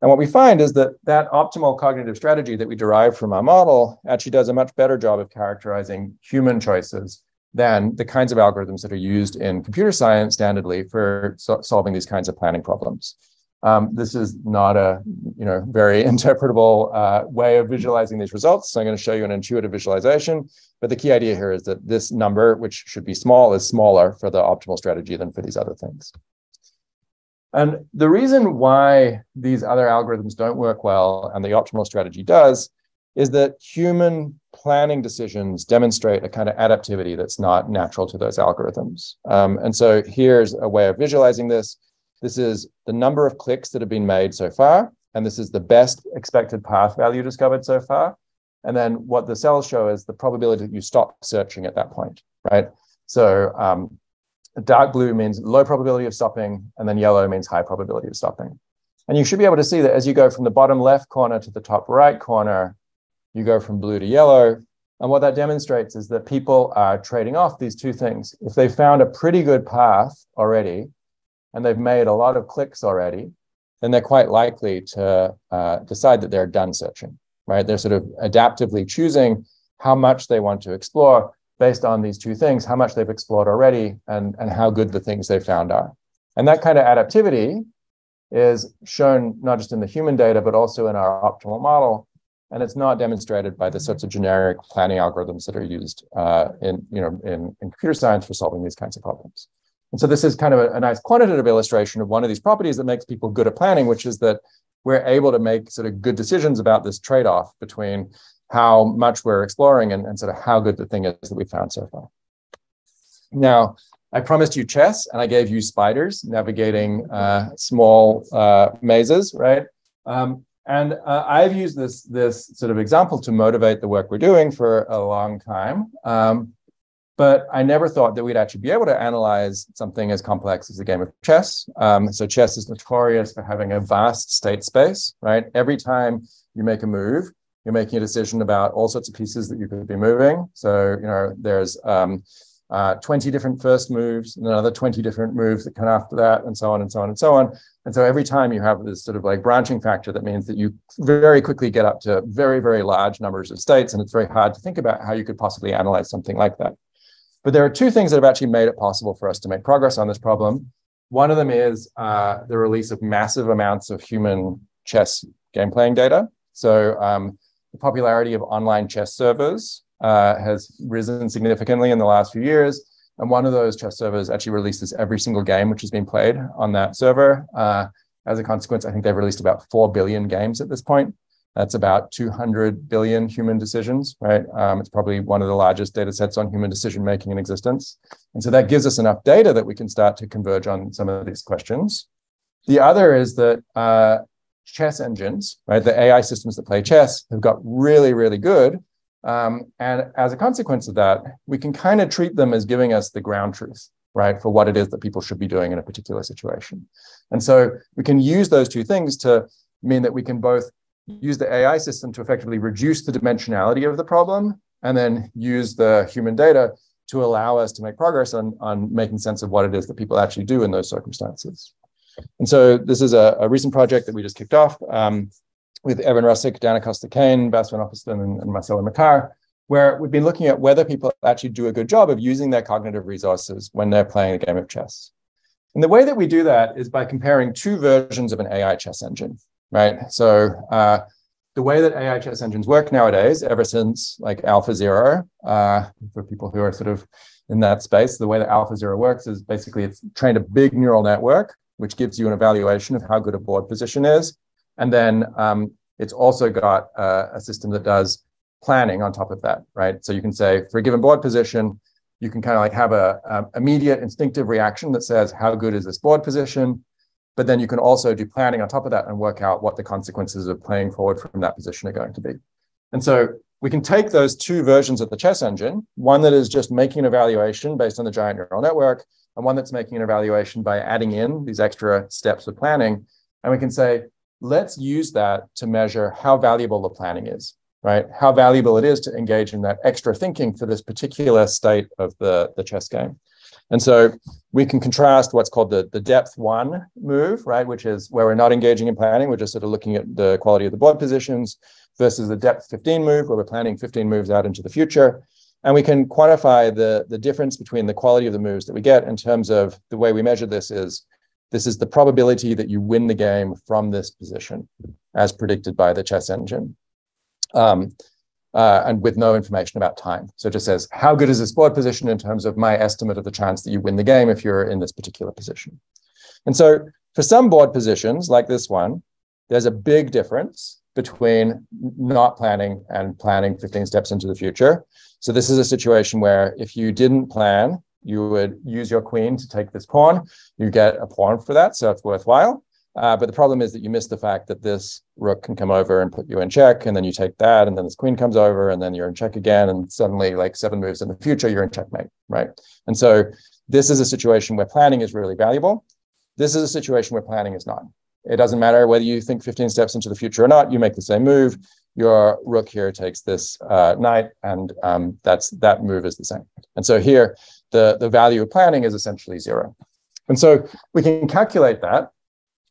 And what we find is that that optimal cognitive strategy that we derive from our model actually does a much better job of characterizing human choices than the kinds of algorithms that are used in computer science standardly for so solving these kinds of planning problems. Um, this is not a you know very interpretable uh, way of visualizing these results. So I'm going to show you an intuitive visualization. But the key idea here is that this number, which should be small, is smaller for the optimal strategy than for these other things. And the reason why these other algorithms don't work well and the optimal strategy does is that human planning decisions demonstrate a kind of adaptivity that's not natural to those algorithms. Um, and so here's a way of visualizing this. This is the number of clicks that have been made so far, and this is the best expected path value discovered so far. And then what the cells show is the probability that you stop searching at that point, right? So um, dark blue means low probability of stopping, and then yellow means high probability of stopping. And you should be able to see that as you go from the bottom left corner to the top right corner, you go from blue to yellow. And what that demonstrates is that people are trading off these two things. If they found a pretty good path already, and they've made a lot of clicks already, then they're quite likely to uh, decide that they're done searching, right? They're sort of adaptively choosing how much they want to explore based on these two things, how much they've explored already and, and how good the things they found are. And that kind of adaptivity is shown not just in the human data, but also in our optimal model and it's not demonstrated by the sorts of generic planning algorithms that are used uh, in, you know, in, in, computer science for solving these kinds of problems. And so this is kind of a, a, nice quantitative illustration of one of these properties that makes people good at planning, which is that we're able to make sort of good decisions about this trade-off between how much we're exploring and, and sort of how good the thing is that we found so far. Now, I promised you chess and I gave you spiders navigating uh, small uh, mazes, right? Um, and uh, I've used this, this sort of example to motivate the work we're doing for a long time. Um, but I never thought that we'd actually be able to analyze something as complex as a game of chess. Um, so chess is notorious for having a vast state space, right? Every time you make a move, you're making a decision about all sorts of pieces that you could be moving. So, you know, there's um, uh, 20 different first moves and another 20 different moves that come after that and so on and so on and so on. And so every time you have this sort of like branching factor, that means that you very quickly get up to very, very large numbers of states. And it's very hard to think about how you could possibly analyze something like that. But there are two things that have actually made it possible for us to make progress on this problem. One of them is uh, the release of massive amounts of human chess game playing data. So um, the popularity of online chess servers uh, has risen significantly in the last few years. And one of those chess servers actually releases every single game which has been played on that server. Uh, as a consequence, I think they've released about 4 billion games at this point. That's about 200 billion human decisions, right? Um, it's probably one of the largest data sets on human decision making in existence. And so that gives us enough data that we can start to converge on some of these questions. The other is that uh, chess engines, right, the AI systems that play chess have got really, really good um, and as a consequence of that, we can kind of treat them as giving us the ground truth, right, for what it is that people should be doing in a particular situation. And so we can use those two things to mean that we can both use the AI system to effectively reduce the dimensionality of the problem and then use the human data to allow us to make progress on, on making sense of what it is that people actually do in those circumstances. And so this is a, a recent project that we just kicked off. Um, with Evan Russek, Dan Acosta-Kane, Bas van and, and Marcelo where we've been looking at whether people actually do a good job of using their cognitive resources when they're playing a game of chess. And the way that we do that is by comparing two versions of an AI chess engine, right? So uh, the way that chess engines work nowadays, ever since like AlphaZero, uh, for people who are sort of in that space, the way that AlphaZero works is basically it's trained a big neural network, which gives you an evaluation of how good a board position is. And then um, it's also got uh, a system that does planning on top of that, right? So you can say for a given board position, you can kind of like have a, a immediate instinctive reaction that says, how good is this board position? But then you can also do planning on top of that and work out what the consequences of playing forward from that position are going to be. And so we can take those two versions of the chess engine, one that is just making an evaluation based on the giant neural network, and one that's making an evaluation by adding in these extra steps of planning. And we can say, let's use that to measure how valuable the planning is, right? How valuable it is to engage in that extra thinking for this particular state of the, the chess game. And so we can contrast what's called the, the depth one move, right? Which is where we're not engaging in planning. We're just sort of looking at the quality of the board positions versus the depth 15 move, where we're planning 15 moves out into the future. And we can quantify the, the difference between the quality of the moves that we get in terms of the way we measure this is this is the probability that you win the game from this position, as predicted by the chess engine. Um, uh, and with no information about time. So it just says, how good is this board position in terms of my estimate of the chance that you win the game if you're in this particular position? And so For some board positions, like this one, there's a big difference between not planning and planning 15 steps into the future. So this is a situation where if you didn't plan, you would use your queen to take this pawn. You get a pawn for that, so it's worthwhile. Uh, but the problem is that you miss the fact that this rook can come over and put you in check, and then you take that, and then this queen comes over, and then you're in check again, and suddenly, like seven moves in the future, you're in checkmate, right? And so this is a situation where planning is really valuable. This is a situation where planning is not. It doesn't matter whether you think 15 steps into the future or not, you make the same move. Your rook here takes this uh, knight, and um, that's that move is the same. And so here, the, the value of planning is essentially zero. And so we can calculate that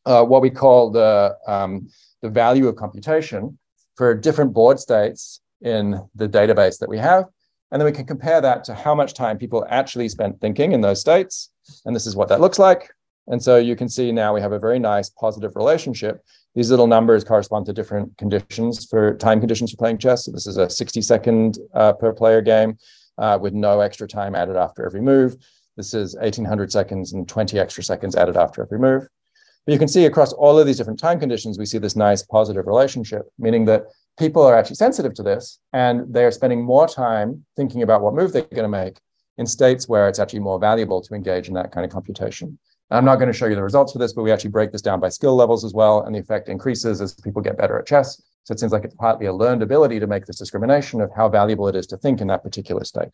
uh, what we call the, um, the value of computation for different board states in the database that we have. And then we can compare that to how much time people actually spent thinking in those states. And this is what that looks like. And so you can see now we have a very nice positive relationship. These little numbers correspond to different conditions for time conditions for playing chess. So this is a 60 second uh, per player game uh, with no extra time added after every move. This is 1800 seconds and 20 extra seconds added after every move. But you can see across all of these different time conditions, we see this nice positive relationship, meaning that people are actually sensitive to this and they're spending more time thinking about what move they're going to make in states where it's actually more valuable to engage in that kind of computation. I'm not going to show you the results for this, but we actually break this down by skill levels as well. And the effect increases as people get better at chess. So it seems like it's partly a learned ability to make this discrimination of how valuable it is to think in that particular state.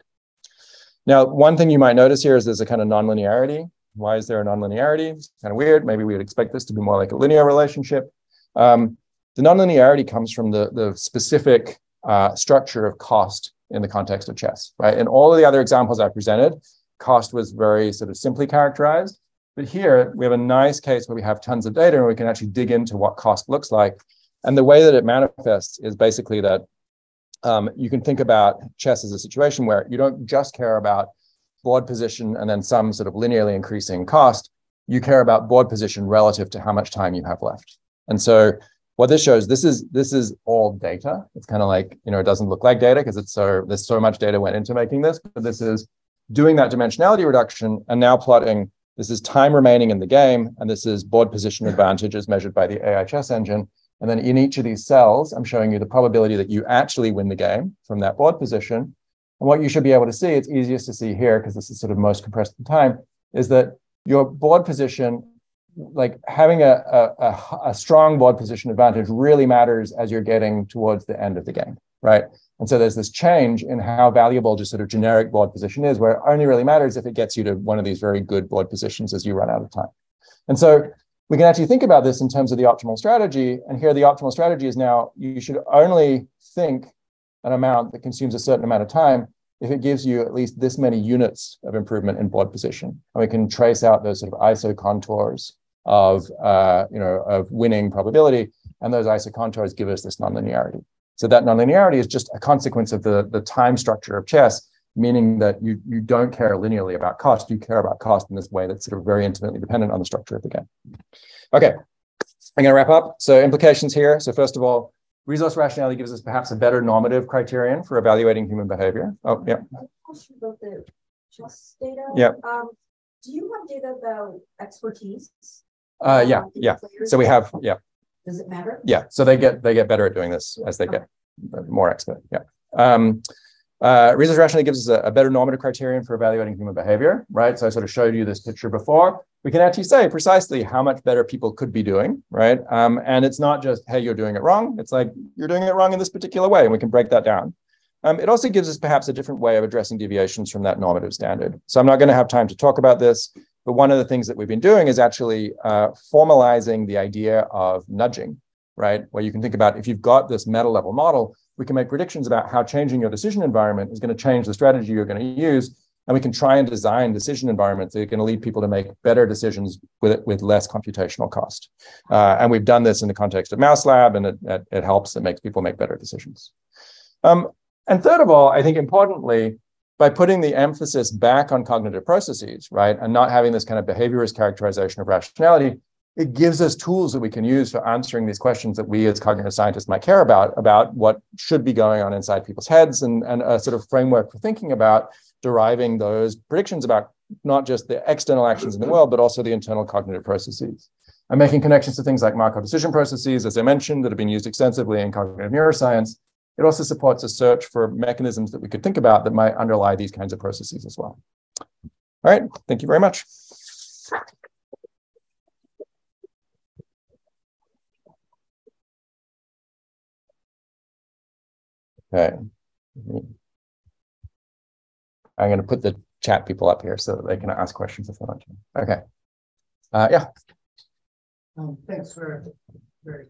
Now, one thing you might notice here is there's a kind of nonlinearity why is there a nonlinearity? It's kind of weird. Maybe we would expect this to be more like a linear relationship. Um, the nonlinearity comes from the, the specific uh, structure of cost in the context of chess, right? In all of the other examples I presented, cost was very sort of simply characterized. But here we have a nice case where we have tons of data and we can actually dig into what cost looks like. And the way that it manifests is basically that um, you can think about chess as a situation where you don't just care about board position and then some sort of linearly increasing cost, you care about board position relative to how much time you have left. And so what this shows, this is this is all data. It's kind of like, you know, it doesn't look like data because it's so there's so much data went into making this, but this is doing that dimensionality reduction and now plotting this is time remaining in the game, and this is board position advantage as measured by the AI chess engine. And then in each of these cells, I'm showing you the probability that you actually win the game from that board position. And what you should be able to see, it's easiest to see here because this is sort of most compressed in time, is that your board position, like having a, a, a, strong board position advantage really matters as you're getting towards the end of the game, right? And so there's this change in how valuable just sort of generic board position is, where it only really matters if it gets you to one of these very good board positions as you run out of time. And so we can actually think about this in terms of the optimal strategy. And here the optimal strategy is now you should only think an amount that consumes a certain amount of time if it gives you at least this many units of improvement in board position. And we can trace out those sort of iso contours of, uh, you know, of winning probability. And those iso contours give us this nonlinearity. So that nonlinearity is just a consequence of the, the time structure of chess, meaning that you, you don't care linearly about cost. You care about cost in this way that's sort of very intimately dependent on the structure of the game. Okay, I'm going to wrap up. So implications here. So first of all, Resource rationality gives us perhaps a better normative criterion for evaluating human behavior. Oh, yeah. Question about the chess data. Yeah. Um, do you have data about expertise? Uh, yeah, um, yeah. So we have, yeah. Does it matter? Yeah. So they get they get better at doing this as they okay. get more expert. Yeah. Um, uh, resource rationality gives us a, a, better normative criterion for evaluating human behavior, right? So I sort of showed you this picture before. We can actually say precisely how much better people could be doing, right? Um, and it's not just, hey, you're doing it wrong. It's like, you're doing it wrong in this particular way, and we can break that down. Um, it also gives us perhaps a different way of addressing deviations from that normative standard. So I'm not going to have time to talk about this, but one of the things that we've been doing is actually uh, formalizing the idea of nudging, right? Where you can think about if you've got this meta level model, we can make predictions about how changing your decision environment is going to change the strategy you're going to use. And we can try and design decision environments that are going to lead people to make better decisions with, with less computational cost. Uh, and we've done this in the context of Mouse Lab, and it, it, it helps. It makes people make better decisions. Um, and third of all, I think importantly, by putting the emphasis back on cognitive processes, right, and not having this kind of behaviorist characterization of rationality, it gives us tools that we can use for answering these questions that we as cognitive scientists might care about, about what should be going on inside people's heads and, and a sort of framework for thinking about deriving those predictions about not just the external actions in the world, but also the internal cognitive processes. I'm making connections to things like Markov decision processes, as I mentioned, that have been used extensively in cognitive neuroscience. It also supports a search for mechanisms that we could think about that might underlie these kinds of processes as well. All right, thank you very much. Okay. I'm going to put the chat people up here so that they can ask questions if they want to. Okay. Uh, yeah. Um, thanks for very.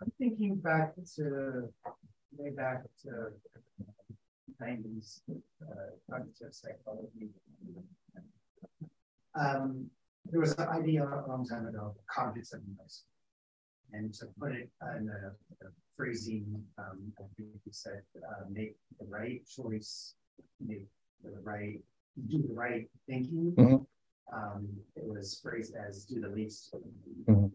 I'm thinking back to way back to 90s uh, cognitive psychology. Um, there was an idea a long time ago, cognitive noise. And to put it in a, a phrasing, um, I think you said, uh, make the right choice, make the right, do the right thinking. Mm-hmm. Um, it was phrased as do the least. Mm-hmm.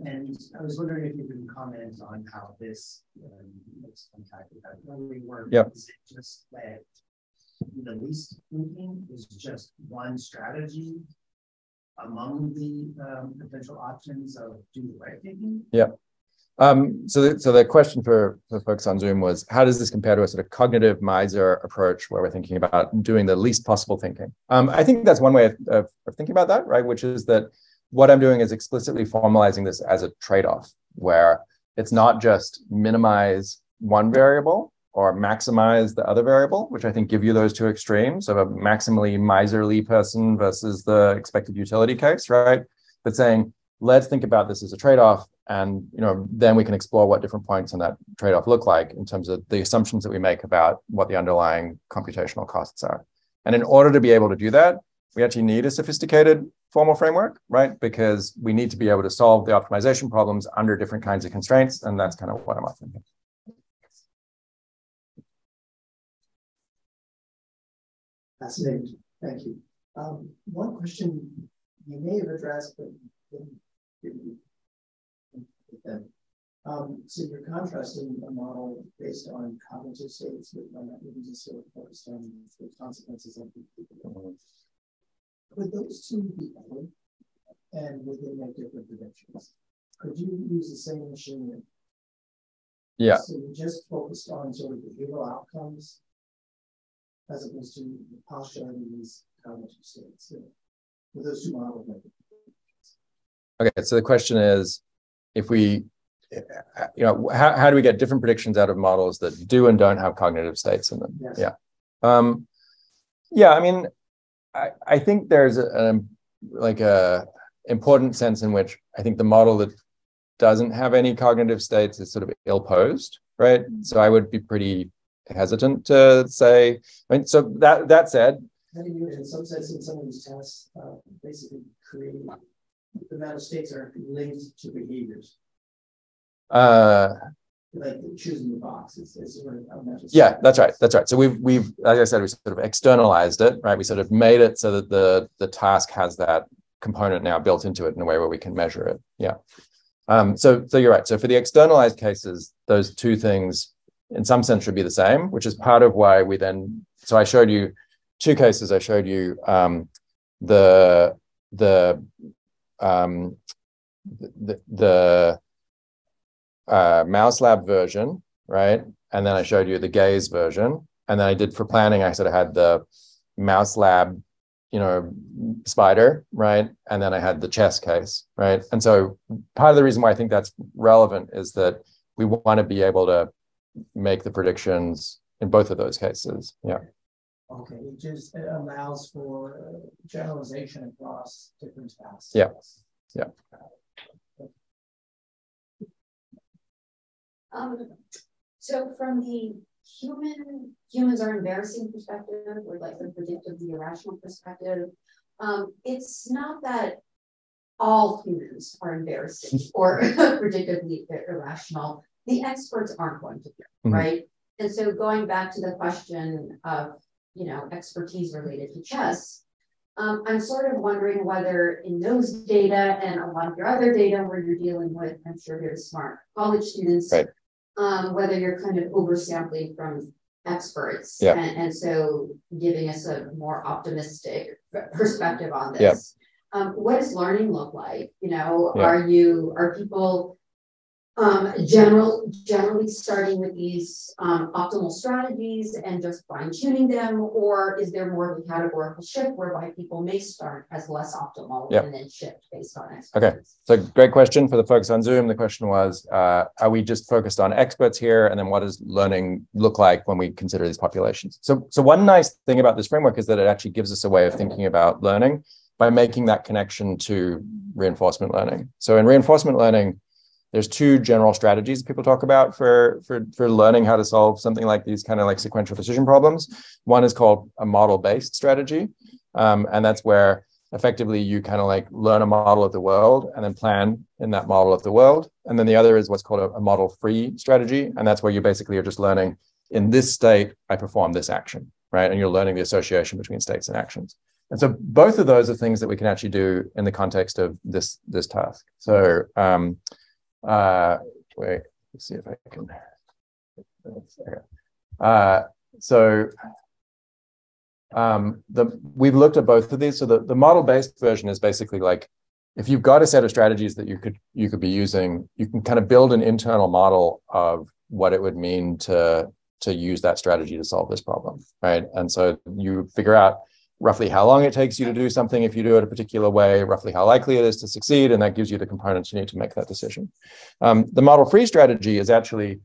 And I was wondering if you can comment on how this um, makes contact with that early work. Yep. Is it just that the least thinking is just one strategy among the um, potential options of do the right thinking? Yeah. Um, so, the, so the question for, for folks on Zoom was, how does this compare to a sort of cognitive miser approach where we're thinking about doing the least possible thinking? Um, I think that's one way of, of, of thinking about that, right? Which is that what I'm doing is explicitly formalizing this as a trade-off where it's not just minimize one variable or maximize the other variable, which I think give you those two extremes of a maximally miserly person versus the expected utility case, right? But saying, let's think about this as a trade-off and you know then we can explore what different points on that trade-off look like in terms of the assumptions that we make about what the underlying computational costs are. And in order to be able to do that, we actually need a sophisticated formal framework, right? Because we need to be able to solve the optimization problems under different kinds of constraints. And that's kind of what I'm thinking. Fascinating. Thank you. Um, one question you may have addressed, but um, so you're contrasting a model based on cognitive states with one that really just sort of focused on the consequences of the Could those two be added and would they make different predictions? Could you use the same machine? Yeah. So you just focused on sort of behavioral outcomes as opposed to postulating these cognitive states. With those two models Okay, so the question is, if we, you know, how, how do we get different predictions out of models that do and don't have cognitive states in them? Yes. Yeah. Um, yeah, I mean, I, I think there's a, a, like a important sense in which I think the model that doesn't have any cognitive states is sort of ill-posed, right? So I would be pretty hesitant to say. I mean, so that that said, how do you, in some sense, in some of these tests, uh, basically create the of states are linked to behaviors? Uh, like choosing the boxes is sort of yeah that's right that's right. So we've we've like i said we sort of externalized it right? We sort of made it so that the the task has that component now built into it in a way where we can measure it. Yeah. Um so so you're right. So for the externalized cases those two things in some sense should be the same which is part of why we then so i showed you two cases i showed you um the the um the the uh, mouse lab version, right? And then I showed you the gaze version. And then I did for planning, I sort of had the mouse lab, you know, spider, right? And then I had the chess case, right? And so part of the reason why I think that's relevant is that we want to be able to make the predictions in both of those cases. Yeah. Okay, it just it allows for generalization across different tasks. Yeah. Yeah. Um, so from the human, humans are embarrassing perspective, or like the predictive, the irrational perspective, um, it's not that all humans are embarrassing or predictably irrational. The experts aren't going to be, mm-hmm. right? And so going back to the question of, you know, expertise related to chess, um, I'm sort of wondering whether in those data and a lot of your other data where you're dealing with, I'm sure very smart college students, right um, whether you're kind of oversampling from experts yeah. and, and so giving us a more optimistic perspective on this. Yeah. um, what does learning look like? You know, Yeah. are you are people um, general generally starting with these um, optimal strategies and just fine tuning them, or is there more of a categorical shift whereby people may start as less optimal Yep. and then shift based on it? Okay. So great question for the folks on Zoom. The question was, uh, are we just focused on experts here? And then what does learning look like when we consider these populations? So, so one nice thing about this framework is that it actually gives us a way of thinking about learning by making that connection to reinforcement learning. So in reinforcement learning, there's two general strategies people talk about for, for, for learning how to solve something like these kind of like sequential decision problems. One is called a model-based strategy. Um, and that's where effectively you kind of like learn a model of the world and then plan in that model of the world. And then the other is what's called a, a model-free strategy. And that's where you basically are just learning in this state, I perform this action, right? And you're learning the association between states and actions. And so both of those are things that we can actually do in the context of this, this task. So um, uh, wait, let's see if I can. Uh, so um, the we've looked at both of these. So the, the model-based version is basically like if you've got a set of strategies that you could you could be using, you can kind of build an internal model of what it would mean to to use that strategy to solve this problem, right? And so you figure out roughly how long it takes you to do something if you do it a particular way, roughly how likely it is to succeed, and that gives you the components you need to make that decision. Um, the model-free strategy is actually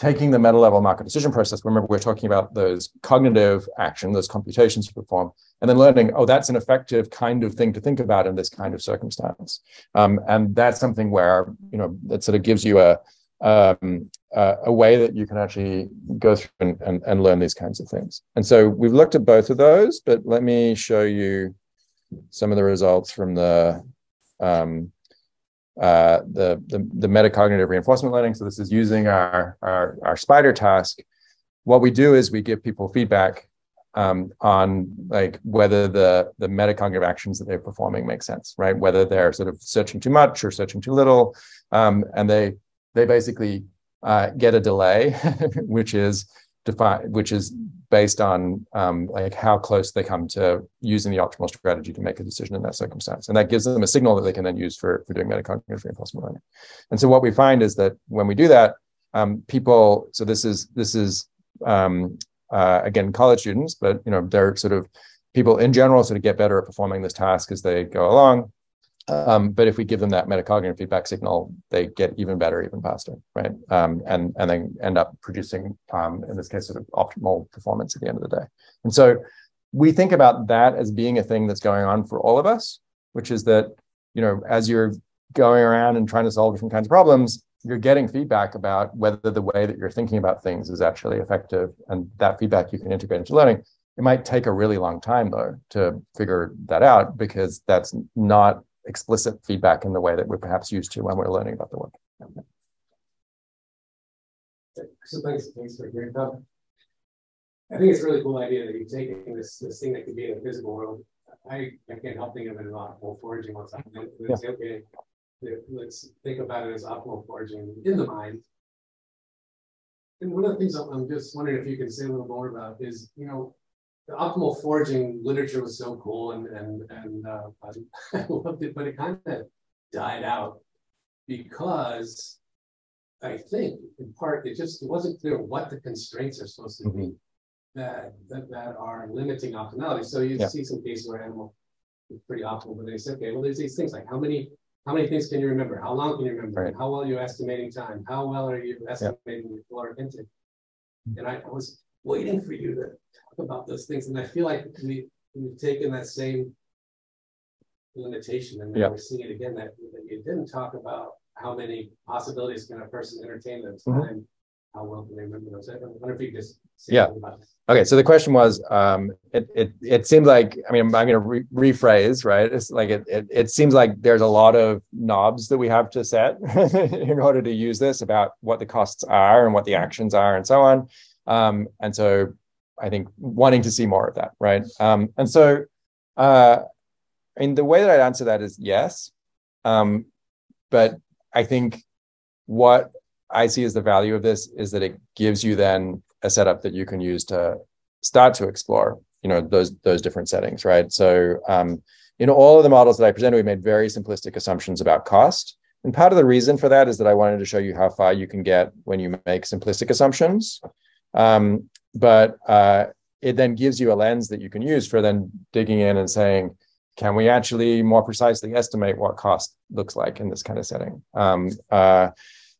taking the meta-level Markov decision process. Remember, we're talking about those cognitive action, those computations you perform, and then learning, oh, that's an effective kind of thing to think about in this kind of circumstance. Um, and that's something where, you know, that sort of gives you a, um, uh, a way that you can actually go through and, and, and learn these kinds of things. And so we've looked at both of those, but let me show you some of the results from the um, uh, the, the, the metacognitive reinforcement learning. So this is using our, our, our spider task. What we do is we give people feedback um, on like whether the, the metacognitive actions that they're performing make sense, right? Whether they're sort of searching too much or searching too little. Um, and they, they basically uh, get a delay, which is defined, which is based on um, like how close they come to using the optimal strategy to make a decision in that circumstance. And that gives them a signal that they can then use for, for doing metacognitive reinforcement learning. And so what we find is that when we do that, um, people, so this is, this is um, uh, again, college students, but you know, they're sort of people in general sort of get better at performing this task as they go along. Um, but if we give them that metacognitive feedback signal, they get even better, even faster, right? Um, and and then end up producing, um, in this case, sort of optimal performance at the end of the day. And so we think about that as being a thing that's going on for all of us, which is that you know, as you're going around and trying to solve different kinds of problems, you're getting feedback about whether the way that you're thinking about things is actually effective, and that feedback you can integrate into learning. It might take a really long time though to figure that out because that's not explicit feedback in the way that we're perhaps used to when we're learning about the work. So thanks, thanks for your. I think it's a really cool idea that you're taking this this thing that could be in the physical world. I, I can't help thinking of it as optimal foraging once I'm yeah. say, okay, let's think about it as optimal foraging in the mind. And one of the things I'm just wondering if you can say a little more about is, you know, the optimal foraging literature was so cool and and and uh, I loved it, but it kind of died out because I think in part it just it wasn't clear what the constraints are supposed to be that that, that are limiting optimality. So you yeah. see some cases where animal is pretty optimal, but they say, okay, well, there's these things like how many how many things can you remember? How long can you remember? Right. How well are you estimating time? How well are you estimating yeah. caloric intake? And I, I was waiting for you to about those things. And I feel like we, we've taken that same limitation and now we're seeing it again that, that you didn't talk about how many possibilities can a person entertain at a time. Mm-hmm. How well can they remember those? I wonder if you could just yeah. Okay, so the question was, um, it it it seems like I mean I'm, I'm going to re- rephrase, right? It's like it, it it seems like there's a lot of knobs that we have to set in order to use this about what the costs are and what the actions are and so on. Um, and so I think wanting to see more of that, right? Um, and so, uh, I mean, the way that I'd answer that is yes. Um, but I think what I see as the value of this is that it gives you then a setup that you can use to start to explore, you know, those those different settings, right? So um, in all of the models that I presented, we made very simplistic assumptions about cost. And part of the reason for that is that I wanted to show you how far you can get when you make simplistic assumptions. Um, but uh, it then gives you a lens that you can use for then digging in and saying, can we actually more precisely estimate what cost looks like in this kind of setting? Um, uh,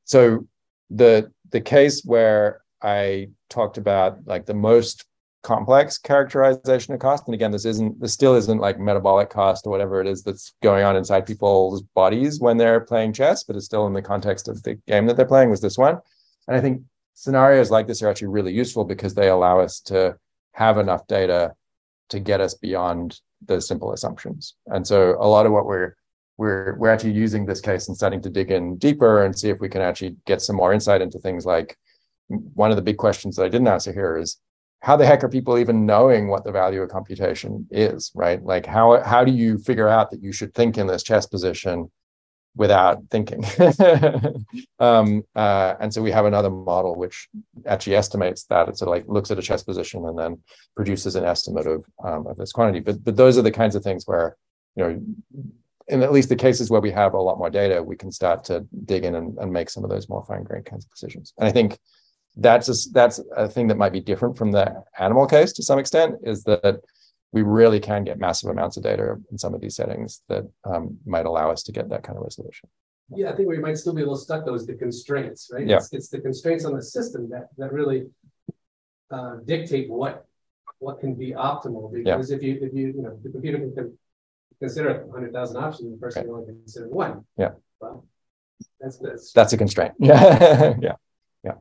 so the the case where I talked about like the most complex characterization of cost, and again, this isn't this still isn't like metabolic cost or whatever it is that's going on inside people's bodies when they're playing chess, but it's still in the context of the game that they're playing. Was this one? And I think scenarios like this are actually really useful because they allow us to have enough data to get us beyond those simple assumptions. And so a lot of what we're we're we're actually using this case and starting to dig in deeper and see if we can actually get some more insight into things like one of the big questions that I didn't answer here is how the heck are people even knowing what the value of computation is, right? Like how how do you figure out that you should think in this chess position without thinking. um, uh, and so we have another model which actually estimates that. It sort of like looks at a chess position and then produces an estimate of, um, of this quantity. But, but those are the kinds of things where, you know, in at least the cases where we have a lot more data, we can start to dig in and, and make some of those more fine-grained kinds of decisions. And I think that's a, that's a thing that might be different from the animal case to some extent, is that we really can get massive amounts of data in some of these settings that um, might allow us to get that kind of resolution. Yeah, I think where you might still be a little stuck though is the constraints, right? Yeah. It's, it's the constraints on the system that that really uh, dictate what what can be optimal. Because if you if you you know the computer can consider hundred thousand options, the person can only consider one. Yeah. Well, that's that's That's a constraint. Yeah, yeah, yeah.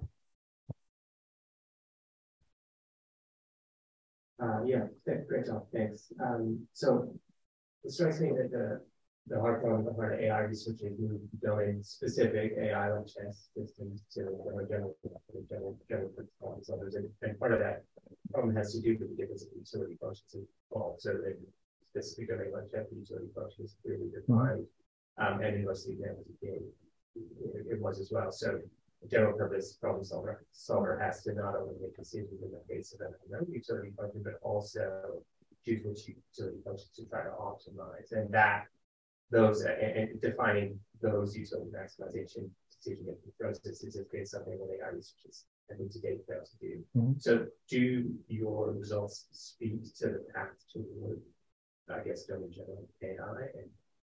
Uh, yeah, great job, thanks. Um, so it strikes me that the, the hard problem hard AI research is building specific AI like chess systems to know, general, general, general and others. And, and part of that problem has to do with the difference of utility functions involved. So that specific domain like chess utility functions clearly defined. Um, and in most of the examples it, it was as well. So general purpose problem solver solver has to not only make decisions in the face of an unknown utility function, but also choose which utility functions to try to optimize. And that those uh, and, and defining those utility maximization decision making processes is something that AI researchers I think today fails to do. Mm-hmm. So do your results speak to the path toward I guess domain general AI and,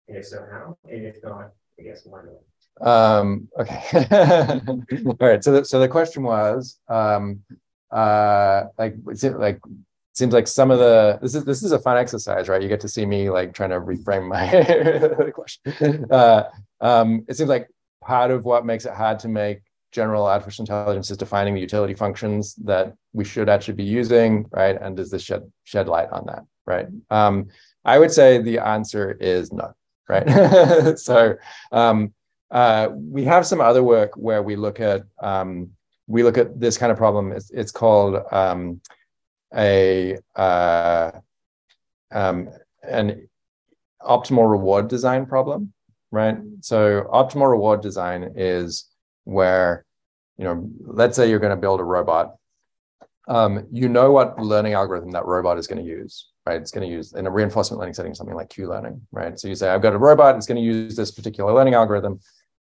and if so how? And if not, I guess not? Um, okay. All right. So, the, so the question was, um, uh, like, is it like, seems like some of the this is this is a fun exercise, right? You get to see me like trying to reframe my question. Uh, um, it seems like part of what makes it hard to make general artificial intelligence is defining the utility functions that we should actually be using, right? And does this shed shed light on that, right? Um, I would say the answer is no, right? so um, uh, we have some other work where we look at um, we look at this kind of problem. It's, it's called um, a uh, um, an optimal reward design problem, right? So optimal reward design is where you know, let's say you're going to build a robot. Um, you know what learning algorithm that robot is going to use, right? It's going to use in a reinforcement learning setting something like Q-learning, right? So you say, I've got a robot, it's going to use this particular learning algorithm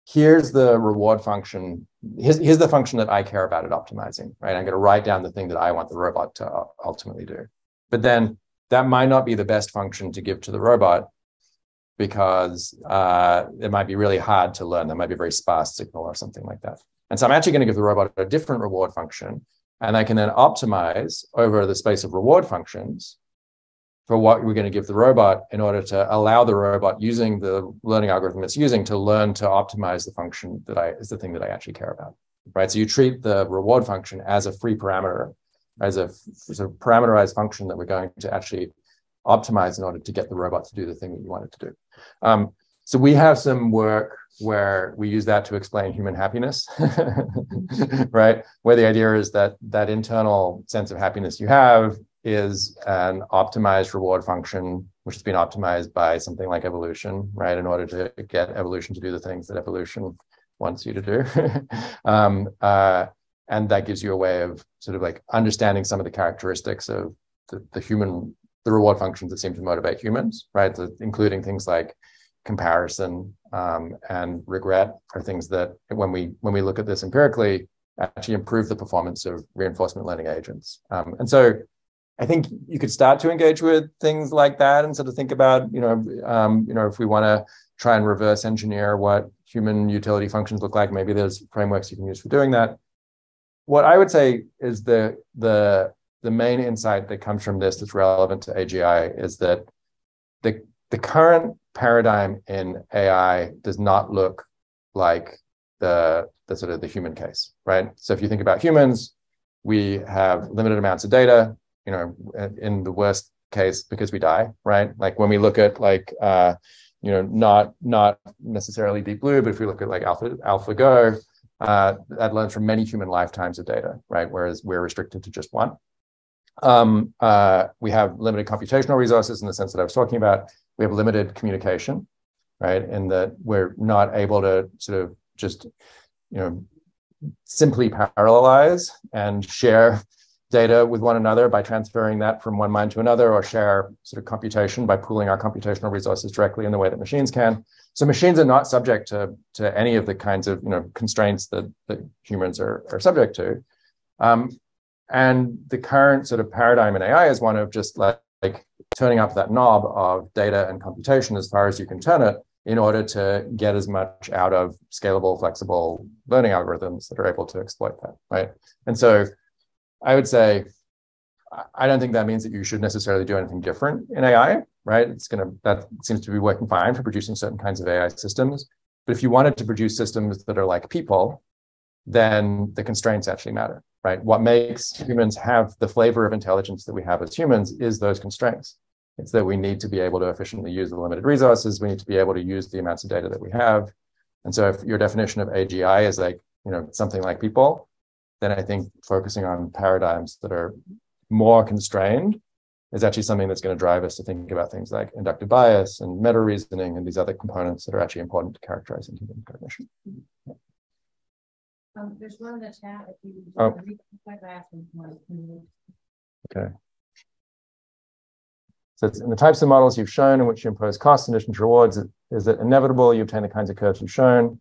here's the reward function. Here's, here's the function that I care about it optimizing, right? I'm going to write down the thing that I want the robot to ultimately do. But then that might not be the best function to give to the robot because uh, it might be really hard to learn. There might be a very sparse signal or something like that. And so I'm actually going to give the robot a different reward function. And I can then optimize over the space of reward functions for what we're going to give the robot in order to allow the robot using the learning algorithm it's using to learn to optimize the function that I is the thing that I actually care about. Right. So you treat the reward function as a free parameter, as a sort of parameterized function that we're going to actually optimize in order to get the robot to do the thing that you want it to do. Um, so we have some work where we use that to explain human happiness, right? Where the idea is that that internal sense of happiness you have is an optimized reward function, which has been optimized by something like evolution, right? In order to get evolution to do the things that evolution wants you to do. um, uh, and that gives you a way of sort of like understanding some of the characteristics of the, the human the reward functions that seem to motivate humans, right? Including things like comparison um, and regret are things that when we when we look at this empirically actually improve the performance of reinforcement learning agents. Um, and so I think you could start to engage with things like that and sort of think about, you know, um, you know, if we want to try and reverse engineer what human utility functions look like, maybe there's frameworks you can use for doing that. What I would say is the the the main insight that comes from this that's relevant to AGI is that the the current paradigm in AI does not look like the, the sort of the human case, right? So if you think about humans, we have limited amounts of data, you know, in the worst case because we die, right? Like when we look at like uh, you know, not not necessarily deep blue, but if we look at like Alpha AlphaGo, uh, that learns from many human lifetimes of data, right? Whereas we're restricted to just one. Um, uh, we have limited computational resources in the sense that I was talking about we have limited communication, right? In that we're not able to sort of just, you know, simply parallelize and share data with one another by transferring that from one mind to another or share sort of computation by pooling our computational resources directly in the way that machines can. So machines are not subject to, to any of the kinds of you know, constraints that, that humans are, are subject to. Um, and the current sort of paradigm in AI is one of just like, like turning up that knob of data and computation as far as you can turn it in order to get as much out of scalable, flexible learning algorithms that are able to exploit that, right? And so I would say, I don't think that means that you should necessarily do anything different in AI, right? It's gonna, that seems to be working fine for producing certain kinds of AI systems. But if you wanted to produce systems that are like people, then the constraints actually matter, right? What makes humans have the flavor of intelligence that we have as humans is those constraints. It's that we need to be able to efficiently use the limited resources. We need to be able to use the amounts of data that we have. And so if your definition of AGI is like, you know, something like people, then I think focusing on paradigms that are more constrained is actually something that's going to drive us to think about things like inductive bias and meta reasoning and these other components that are actually important to characterizing human cognition. Um, there's one in the chat. If you oh. Okay. So in the types of models you've shown in which you impose costs in addition to rewards, is it inevitable you obtain the kinds of curves you've shown,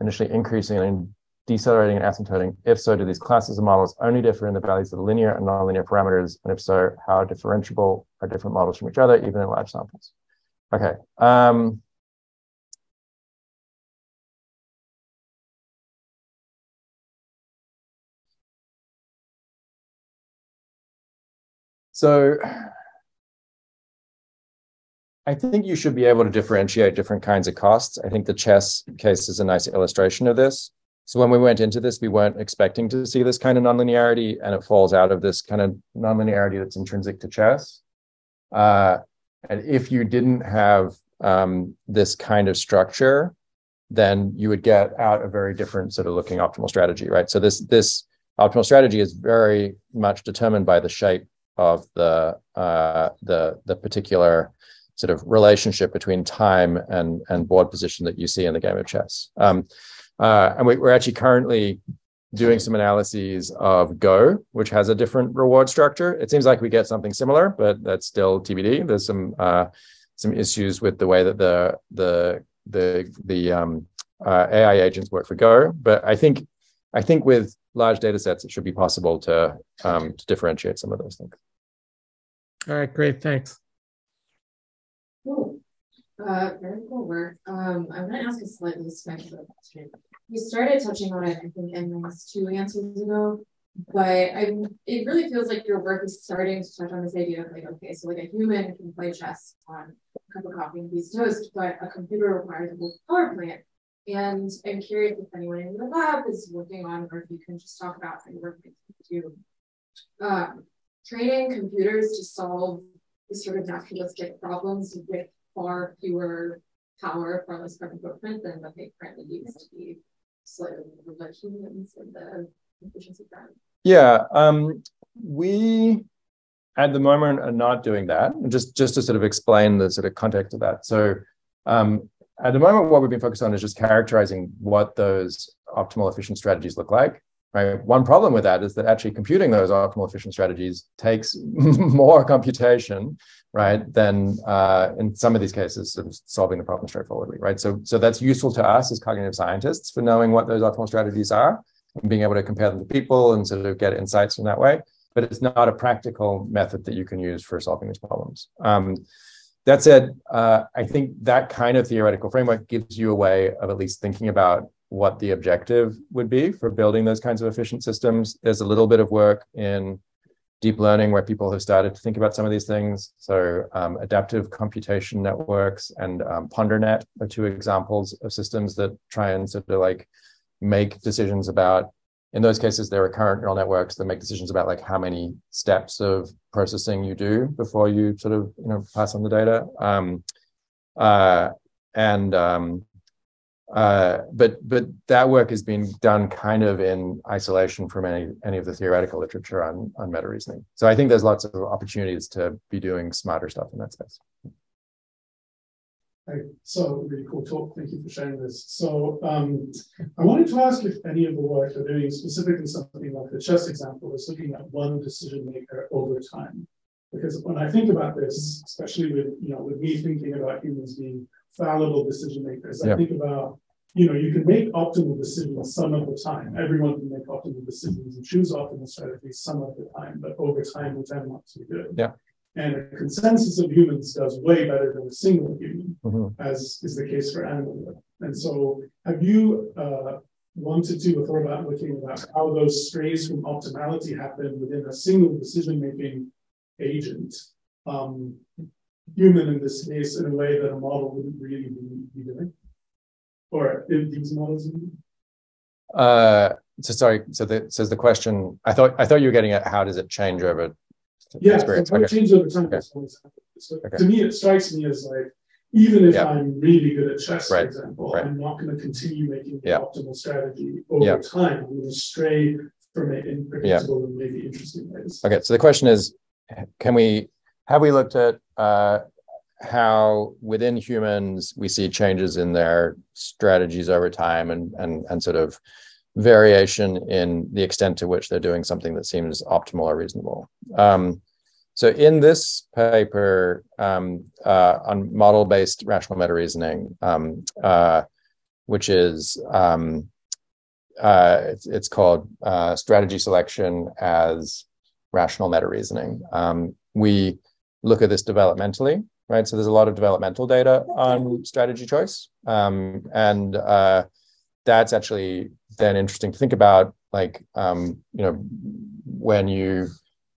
initially increasing and decelerating and asymptoting? If so, do these classes of models only differ in the values of the linear and nonlinear parameters? And if so, how differentiable are different models from each other, even in large samples? Okay. Um, So I think you should be able to differentiate different kinds of costs. I think the chess case is a nice illustration of this. So when we went into this, we weren't expecting to see this kind of nonlinearity, and it falls out of this kind of nonlinearity that's intrinsic to chess. Uh, and if you didn't have um, this kind of structure, then you would get out a very different sort of looking optimal strategy, right? So this this optimal strategy is very much determined by the shape of the uh, the the particular sort of relationship between time and and board position that you see in the game of chess. Um, uh, and we, are actually currently doing some analyses of Go, which has a different reward structure. It seems like we get something similar, but that's still TBD. There's some uh, some issues with the way that the the the the um, uh, AI agents work for Go, but I think I think with large data sets, it should be possible to um, to differentiate some of those things. All right, great. Thanks. Cool. Uh, very cool work. Um, I'm going to ask a slightly speculative question. You started touching on it, I think, in last two answers ago, but I, it really feels like your work is starting to touch on this idea of like, okay, so like a human can play chess on a cup of coffee and piece of toast, but a computer requires a whole power plant. And I'm curious if anyone in the lab is working on, or if you can just talk about how you work to um, training computers to solve the sort of naturalistic problems with far fewer power, far less carbon footprint than what they currently use to be efficiency front. Yeah, um, we at the moment are not doing that. Just just to sort of explain the sort of context of that. So um, at the moment, what we've been focused on is just characterizing what those optimal efficient strategies look like. Right? One problem with that is that actually computing those optimal efficient strategies takes more computation, right, than uh, in some of these cases, sort of solving the problem straightforwardly, right? So, so that's useful to us as cognitive scientists for knowing what those optimal strategies are and being able to compare them to people and sort of get insights in that way. But it's not a practical method that you can use for solving these problems. Um, that said, uh, I think that kind of theoretical framework gives you a way of at least thinking about what the objective would be for building those kinds of efficient systems. There's a little bit of work in deep learning where people have started to think about some of these things. So um, adaptive computation networks and um, PonderNet are two examples of systems that try and sort of like make decisions about, in those cases, there are current neural networks that make decisions about like how many steps of processing you do before you sort of, you know, pass on the data. Um, uh, and um, uh, but but that work has been done kind of in isolation from any any of the theoretical literature on on meta reasoning. So I think there's lots of opportunities to be doing smarter stuff in that space. Okay, so really cool talk. Thank you for sharing this. So um, I wanted to ask if any of the work you're doing, specifically something like the chess example, is looking at one decision maker over time. Because when I think about this, especially with you know with me thinking about humans being fallible decision makers. I think about, you know, you can make optimal decisions some of the time. Everyone can make optimal decisions and choose optimal strategies some of the time, but over time we tend not to good. Yeah. And a consensus of humans does way better than a single human, mm-hmm. as is the case for animal And so, have you uh, wanted to or thought about looking about how those strays from optimality happen within a single decision-making agent? Um, human in this case in a way that a model wouldn't really be, doing? Or if these models uh, so sorry. So the so the question. I thought I thought you were getting at how does it change over yeah, experience? So okay. change over time. Okay. So okay. To me, it strikes me as like even if I'm really good at chess, right. for example, right. I'm not going to continue making the optimal strategy over time. I'm going to stray from it in predictable and maybe interesting ways. Okay, so the question is, can we have we looked at uh, how within humans we see changes in their strategies over time and and and sort of variation in the extent to which they're doing something that seems optimal or reasonable. Um, so in this paper um, uh, on model-based rational meta reasoning, um, uh, which is um, uh, it's, it's, called uh, strategy selection as rational meta reasoning. Um, we look at this developmentally, right? So there's a lot of developmental data on strategy choice. Um, and uh, that's actually then interesting to think about, like, um, you know, when you,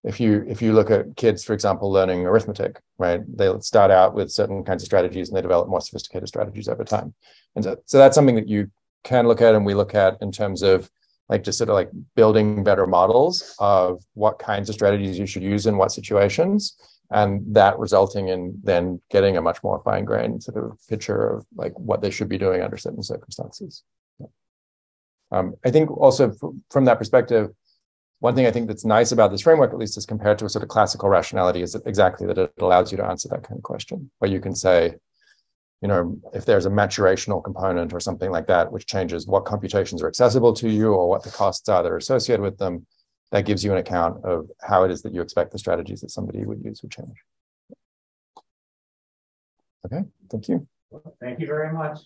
if you if you look at kids, for example, learning arithmetic, right? They'll start out with certain kinds of strategies and they develop more sophisticated strategies over time. And so, so that's something that you can look at and we look at in terms of like just sort of like building better models of what kinds of strategies you should use in what situations and that resulting in then getting a much more fine-grained sort of picture of like what they should be doing under certain circumstances. Um, I think also from that perspective, one thing I think that's nice about this framework, at least as compared to a sort of classical rationality, is that exactly that it allows you to answer that kind of question, where you can say, you know, if there's a maturational component or something like that, which changes what computations are accessible to you or what the costs are that are associated with them, that gives you an account of how it is that you expect the strategies that somebody would use would change. Okay, thank you. Thank you very much.